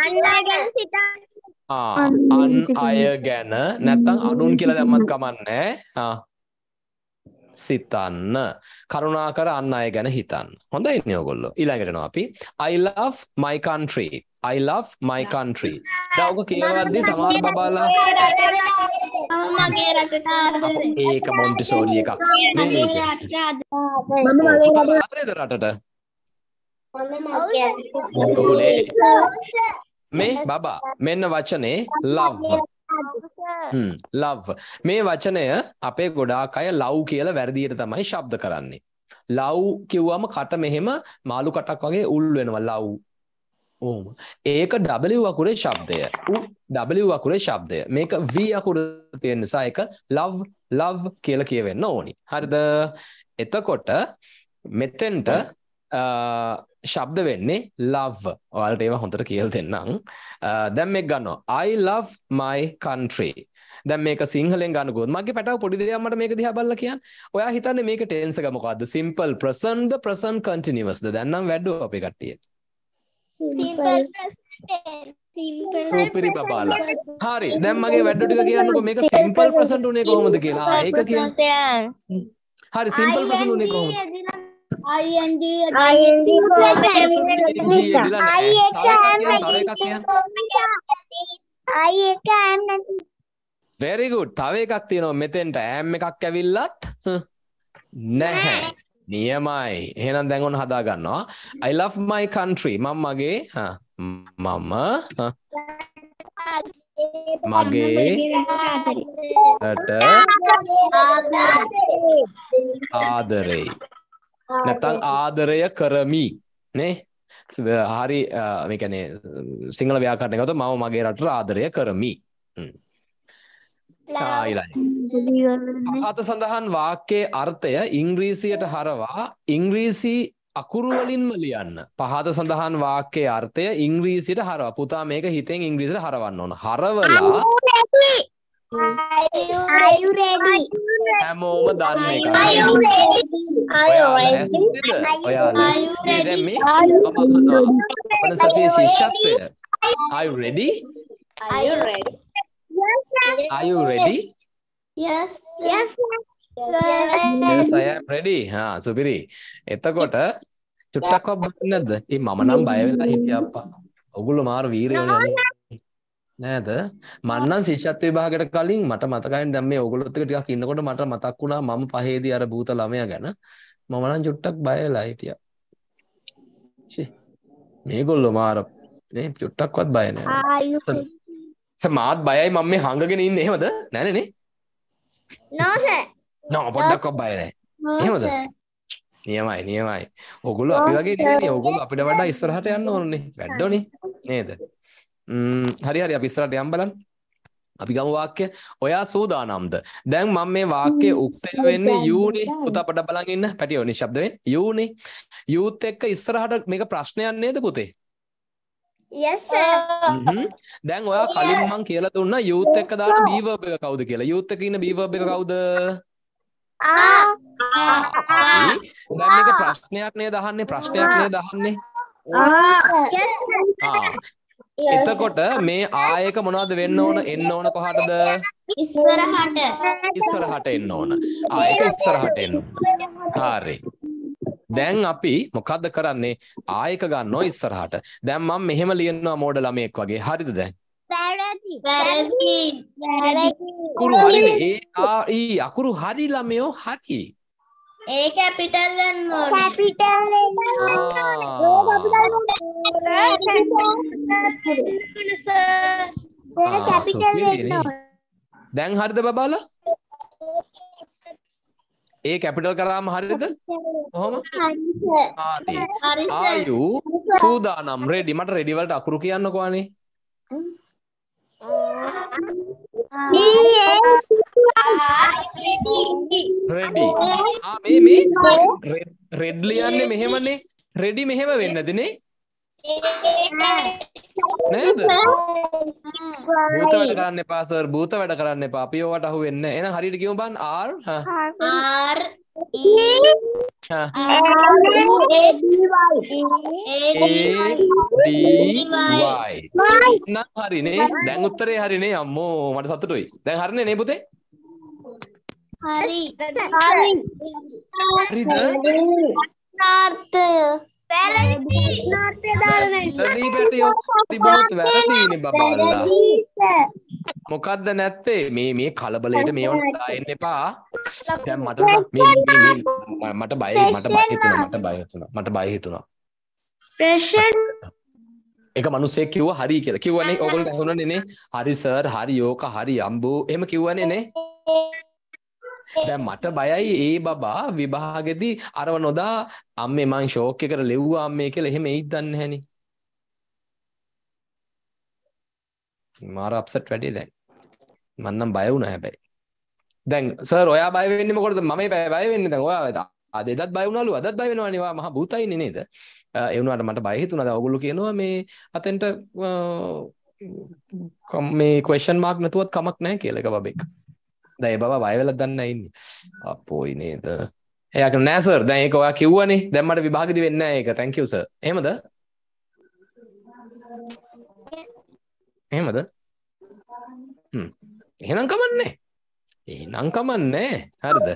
අන් අය ගැන හිතන්න. ආ, අන් අය ගැන. නැත්තම් අනුන් කියලා දැම්මත් කමන්නේ. ආ සිතන්න කරුණාකර අන් අය ගැන හිතන්න හොඳයිනේ ඔයගොල්ලෝ ඊළඟට යනවා අපි I love my country I love my country දැන් ඔක කියවද්දි සමහර බබාලා මගේ රටට ආදරේ. ඒක මොන්ටිසෝරි එකක් මගේ නෙමෙයි. රටට ආදරේ. ඔව්, පුතාලා ආදරේද රටට ඔව්නේ. මේ බබා මෙන්න වචනේ love love මේ වචනය අපේ ගොඩාක් අය ලව් කියලා වැරදියට තමයි ශබ්ද කරන්නේ. ලව් කිව්වම කට මෙහෙම මාළු කටක් වගේ උල් වෙනවා ලව්. ඕම. ඒක W අකුරේ ශබ්දය. W අකුරේ ශබ්දය. මේක V අකුර තියෙන නිසා ඒක love love කියලා කියවෙන්න ඕනි. හරිද? එතකොට මෙතෙන්ට ශබ්ද වෙන්නේ love ඔයාලට ඒවා හොඳට කියලා දෙන්නම්. අ, දැන් මේක ගන්නවා. I love my country දැන් මේක සිංහලෙන් ගන්නකොත් මගේ පැටව පොඩි දෙයක් මට මේක දිහා බලලා කියන්න. ඔයා හිතන්නේ මේක ටෙන්ස් එක මොකද්ද? simple present ද present continuous ද? දැන් නම් වැඩුව අපේ කට්ටිය. Simple present. Simple රූපිරි බබාලා. හරි. දැන් මගේ වැඩ ටික කියන්නකෝ මේක simple present උනේ කොහොමද කියලා. ආ, ඒක කියන්න. හරි simple present උනේ කොහොමද? I am නැති. Very good. තව එකක් තියෙනවා මෙතෙන්ට am එකක් ඇවිල්ලත් හ්ම්, නැහැ. නියමයි. එහෙනම් දැන් ඔන්න හදා ගන්නවා. I love my country. මම මගේ හා, මම හා, මගේ රට ආදරෙයි. නැත්තම් ආදරය කරමි. නේ? හරි අ, මේ කියන්නේ සිංහල ව්‍යාකරණය ගත්තොත් මම මගේ රටට ආදරය කරමි. පහත සඳහන් වාක්‍යයේ අර්ථය ඉංග්‍රීසියට හරවා ඉංග්‍රීසි අකුරු වලින්ම ලියන්න. පහත සඳහන් වාක්‍යයේ අර්ථය ඉංග්‍රීසියට හරවා. පුතා මේක හිතෙන් ඉංග්‍රීසියට හරවන්න ඕන. හරවලා Are you ready? හැමෝම දන්න එක. වන සතියේ ශිෂ්‍යත්වය. Are you ready? Are ready? Are you ready? Yes. Yes. Yes, I am ready. හා සුපිරි. එතකොට චුට්ටක්වත් බය නැද්ද? ඒ මම නම් බය වෙලා හිටියා අප්පා. ඔගොල්ලෝ මාර වීරයෝනේ නේද? මං නම් ශිෂ්‍යත්ව විභාගයට කලින් මට මතකයි දැන් මේ ඔයගොල්ලොත් එක්ක ටිකක් ඉන්නකොට මට මතක් වුණා මම පහේදී අර භූත ළමයා ගැන. මම නම් චුට්ටක් බය වෙලා හිටියා. මේගොල්ලෝ මාර මේ චුට්ටක්වත් බය නැහැ. Are you ready? සර් මාත් බයයි මම මේ හංගගෙන ඉන්නේ එහෙමද? නෑනේ නේ. No, sir. නෝ පොඩ්ඩක්වත් බය. No, එහෙමද? නියමයි නියමයි. ඕගොල්ලෝ අපි වගේ නෙවෙයි. ඕගොල්ලෝ අපිට වඩා ඉස්සරහට යන්න ඕනේ. වැඩෝනේ. නේද? ම්ම් හරි හරි අපි ඉස්සරහට යම් බලන්න. අපි ගමු වාක්‍ය. ඔයා සූදානම්ද? දැන් මම මේ වාක්‍යයේ උක්තය වෙන්නේ යූනේ. පුතා පොඩ්ඩක් බලන් ඉන්න. පැටියෝ නිශ්ශබ්ද වෙන්න. යූනේ. යූත් එක්ක ඉස්සරහට මේක ප්‍රශ්නයක් නේද පුතේ? Yes, sir. හ්ම්. දැන් ඔයා කලින් මං කියලා දුන්නා යූත් එක්ක දාන බී verb එක කවුද කියලා. යූත් එක්ක ඉන්න බී verb එක කවුද? දැන් මේක ප්‍රශ්නයක් නේද අහන්නේ? ප්‍රශ්නයක් නේද අහන්නේ? එතකොට මේ ආයක මොනවද වෙන්න ඕන එන්න ඕන කොහටද ඉස්සරහට. ඉස්සරහට එන්න ඕන ආයක ඉස්සරහට එන්න ඕන හරි දැන් අපි මොකද්ද කරන්නේ? ආයක ගන්නවා ඉස්සරහට. දැන් මම මෙහෙම ලියනවා මෝඩ ළමයෙක් වගේ. හරිද දැන්? Parody. Parody. අකුරු හරිනේ ඒ ආ ඊ අකුරු හරි ළමයෝ හරි. A capital and more. Capital ආ, සුපිරිනේ. දැන් හරිද බබාලා ඒ කැපිටල් කරාම හරිද? කොහොම හරි. ආයු. සූදානම්. රෙඩි මට රෙඩි වලට අකුරු කියන්නකෝ අනේ. රෙඩි ආ මේ මේ. රෙඩ් ලියන්නේ මෙහෙමනේ. රෙඩි මෙහෙම වෙන්නදනේ නේද? භූත වැඩ කරන්න එපා සර් භූත වැඩ කරන්න එපා. අපි ඕවට අහු වෙන්නේ. නැහැ එහෙනම් හරියට කියමු බලන්න R? හා. R E හා A D A D Y. නම් හරිනේ දැන් උත්තරේ හරිනේ අම්මෝ මට සතුටුයි. දැන් හරිනේ නේ පුතේ? හරි. හරි. හරිද? ප්‍රාර්ථය පැරදි නාට්‍ය දාලා වැරදි පැටියෝ තිබුණොත් වැරදීනේ බබාලා මොකද්ද නැත්තේ? මේ මේ කලබලයට මේවට දාන්න එපා. දැන් මට මේ මේ මට බයයි මට බය හිතුණා මට බය හිතුණා මට බය හිතුණා. ප්‍රෙෂර් එක මිනිස්සෙක් කිව්වා හරි කියලා. කිව්වනේ ඕගොල්ලෝ ඇහුණනේ නේ. හරි සර් හරි යෝක හරි අම්බෝ එහෙම කිව්වනේ නේ දැන් මට බයයි ඒ බබා විභාගෙදී අරව නොදා අම්මේ මං ෂෝක් එකට ලෙව්වා අම්මේ කියලා එහෙම එයිද දන්නේ නැහනේ. මාර අප්සෙට් වැඩි දැන්. මං නම් බය වුණා හැබැයි. දැන් සර් ඔයා බය වෙන්නේ මොකටද? මම බය බය වෙන්නේ දැන් ඔයා අද එදත් බය වුණාලු අදත් බය වෙනවනේ. ඔයා මහා භූතයිනේ නේද? ඒ වුණාට මට බය හිතුණා. දැන් ඔයගොල්ලෝ කියනවා මේ අතෙන්ට අ, කම්- මේ ක්වෙස්චන් මාක් නැතුවත් කමක් නැහැ කියලා එක බබෙක්. දැන් ඒ බබා බය වෙලා දන්නේ නැහැ ඉන්නේ. අපෝයි නේද? එයාක නෑ සර් දැන් ඒක ඔයා කිව්වනේ. දැන් මට විභාගෙදි වෙන්නේ නැහැ ඒක. Thank you sir. එහෙමද? එහෙමද? හ්ම්. එහෙනම් කමන්නේ. එහෙනම් කමන්නේ. හරිද?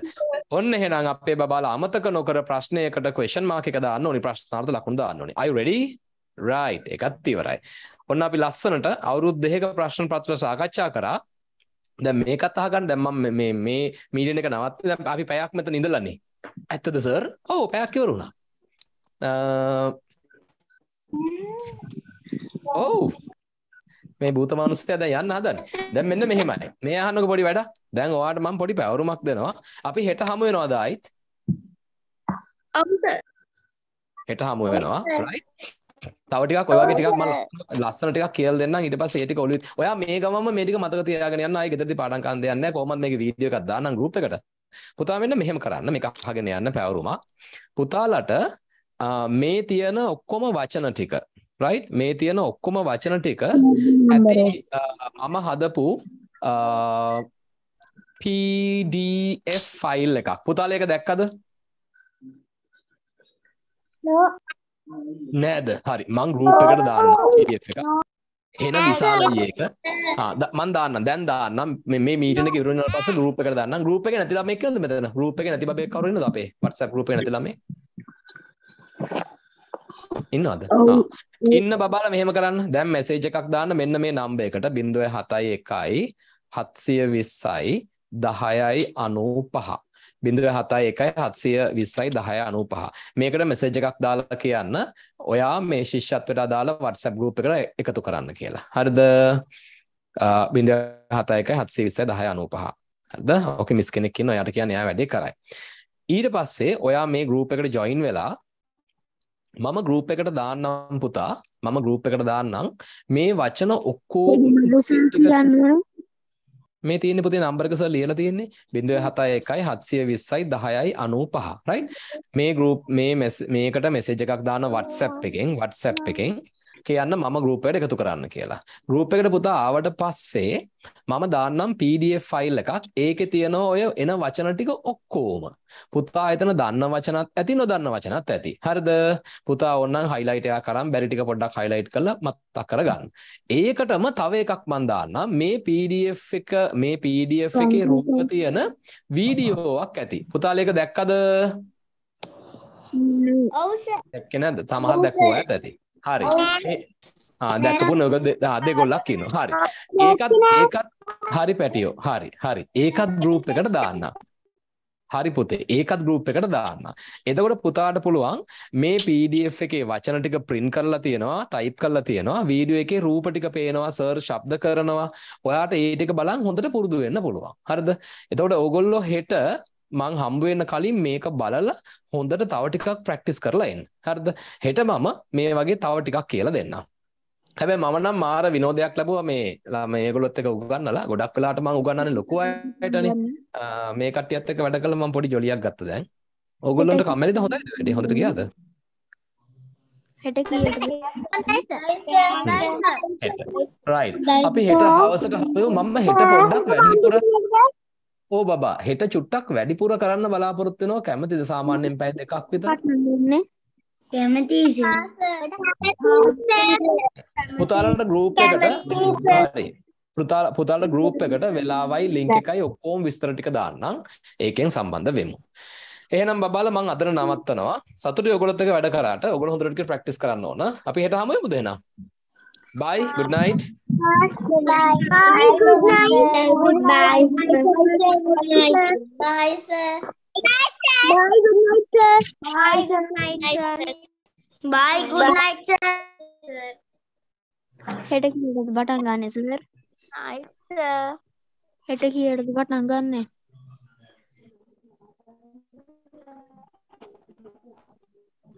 ඔන්න එහෙනම් අපේ බබාලා අමතක නොකර ප්‍රශ්නයකට question mark එක දාන්න ඕනි. ප්‍රශ්නාර්ථ ලකුණු දාන්න ඕනි. Are you ready? Right. ඒකත් ඉවරයි. ඔන්න අපි ලස්සනට අවුරුදු දෙකක ප්‍රශ්න පත්‍ර සාකච්ඡා කරා. දැන් මේකත් අහගන්න දැන් මම මේ මේ මීටින් එක දැන් අපි පැයක් මෙතන ඉඳලානේ ඇත්තද සර් ඔව් පැයක් ඉවර වුණා අ, ඔව් මේ භූත මානුස්සයා දැන් යන්න හදන්නේ. දැන් මෙන්න මෙහෙමයි. මේ අහන්නකො පොඩි වැඩක්. දැන් ඔයාට මම පොඩි පැවරුමක් දෙනවා. අපි හෙට හමු වෙනවද ආයිත්? ඔව් සර් හෙට හමු වෙනවා. Right? තව ටිකක් ඔය වගේ ටිකක් මම ලස්සන- ලස්සන ටිකක් කියලා දෙන්නම්. ඊට පස්සේ ඒ ටික ඔළුවේ. ඔයා මේ ගමම මේ ටික මතක තියාගෙන යන්න. ආයේ ගෙදරදී පාඩම් කරන්න දෙයක් නැහැ. කොහොමද මේකේ වීඩියෝ එකක් දාන්නම් group එකට. පුතා මෙන්න මෙහෙම කරන්න. මේක අහගෙන යන්න පැවරුමක් පුතාලට මේ තියෙන ඔක්කොම වචන ටික right? මේ තියෙන ඔක්කොම වචන ටික ඇති අ, මම හදපු PDF ෆයිල් එකක්. පුතාලා ඒක දැක්කද නෑද? හරි. මං ගෲප් එකට දාන්න එක. එන විශාලයි ඒක. ආ ද- මං දාන්නම්. දැන් දාන්නම්. මේ මීටින් ගෲප් එකට දාන්නම්. ගෲප් එකේ නැති ළමෙක් ඉන්නවද මෙතන? ගෲප් එකේ නැති කවුරු ඉන්නවද අපේ? ගෲප් එකේ නැති ළමෙක් ඉන්නවද? ඉන්න බබාලා මෙහෙම කරන්න. දැන් මැසේජ් එකක් දාන්න. මෙන්න මේ නම්බර් එකට. 071යි 720යි 10යි 95 071යි 720යි 10යි 95 මේකට මැසේජ් එකක් දාලා කියන්න ඔයා මේ ශිෂ්‍යත්වයට අදාළ WhatsApp group එකට එකතු කරන්න කියලා. හරිද? අ, 071යි 720යි 10යි 95. හරිද? ඕකේ මිස් කෙනෙක් ඉන්නවා. එයාට කියන්න එයා වැඩේ කරයි. ඊට පස්සේ ඔයා මේ group එකට join වෙලා මම group එකට දාන්නම් පුතා. මම group එකට දාන්නම් මේ වචන ඔක්කොම ටික මේ තියෙන පුතේ නම්බර් එක සර් ලියලා තියෙන්නේ 071යි 720යි 10යි 95 right? මේ group මේ මේකට message එකක් දාන WhatsApp එකෙන් WhatsApp එකෙන් කියන්න මම group එකට එකතු කරන්න කියලා. group එකට පුතා ආවට පස්සේ මම දාන්නම් PDF ෆයිල් එකක්. ඒකේ තියෙන ඔය එන වචන ටික ඔක්කොම. පුතා එතන දන්න වචනත් ඇති නොදන්න වචනත් ඇති. හරිද? පුතා ඕනනම් highlight එකක් කරන් බැරි ටික පොඩ්ඩක් highlight කරලා මතක් කරගන්න. ඒකටම තව එකක් මන් දාන්නම්. මේ PDF එක මේ PDF එකේ රූප තියෙන වීඩියෝවක් ඇති. පුතාලා ඒක දැක්කද? ඔව් සර් දැක්කේ නැද්ද? සමහර දැක්කුවා ඇත ඇති හරි. දැක්කපු නෝක දෙගොල්ලක් ඉන්නවා. හරි. ඒකත් ඒකත් හරි පැටියෝ. හරි හරි. ඒකත් ගෲප් එකට දාන්න. හරි පුතේ. ඒකත් ගෲප් එකට දාන්න. එතකොට පුතාට පුළුවන් මේ PDF එකේ වචන ටික print කරලා තියෙනවා type කරලා තියෙනවා වීඩියෝ එකේ රූප ටික පේනවා සර් ශබ්ද කරනවා. ඔයාට ඒ ටික බලන් හොඳට පුරුදු වෙන්න පුළුවන්. හරිද? එතකොට ඕගොල්ලෝ හෙට මං හම්බ වෙන්න කලින් මේක බලලා හොඳට තව ටිකක් ප්‍රැක්ටිස් කරලා එන්න. හරිද? හෙට මම මේ වගේ තව ටිකක් කියලා දෙන්නම්. හැබැයි මම නම් මාර විනෝදයක් ලැබුවා මේ ළමයි ඒගොල්ලොත් එක උගන්නලා ගොඩක් වෙලාට මම උගන්නන්නේ ලොකු අයටනේ. මේ කට්ටියත් එක්ක වැඩ කළා මම පොඩි ජොලියක් ගත්තා දැන්. ඕගොල්ලන්ට කම්මැලිද? හොඳයිද? වැඩේ හොඳට ගියාද? හෙට රයිට් අපි හෙට හවසට හපෙමු. මම හෙට පොඩ්ඩක් වැඩිපුර ඕ බබා හෙට චුට්ටක් වැඩිපුර කරන්න බලාපොරොත්තු වෙනවා. කැමතිද සාමාන්‍යයෙන් පැය දෙකක් විතර? පුතාලට ගෲප් එකට හරි. පුතාල පුතාලට ගෲප් එකට වෙලාවයි ලින්ක් එකයි ඔක්කොම විස්තර ටික දාන්නම්. ඒකෙන් සම්බන්ධ වෙමු. එහෙනම් බබාලා මං අදට නවත්තනවා. සතුටුයි ඔයගොල්ලොත් එක්ක වැඩ කරාට. ඔයගොල්ලෝ හොඳට ටික ප්‍රැක්ටිස් කරන්න ඕන. අපි හෙට හමු වෙමුද එහෙනම් bye good night Goodbye. Bye, sir. Bye, good night, sir. Bye, good night, sir. Bye, good night, sir. හෙට කීයටද පටන් ගන්නෙ සර්? Bye, sir. හෙට කීයටද පටන් ගන්නෙ?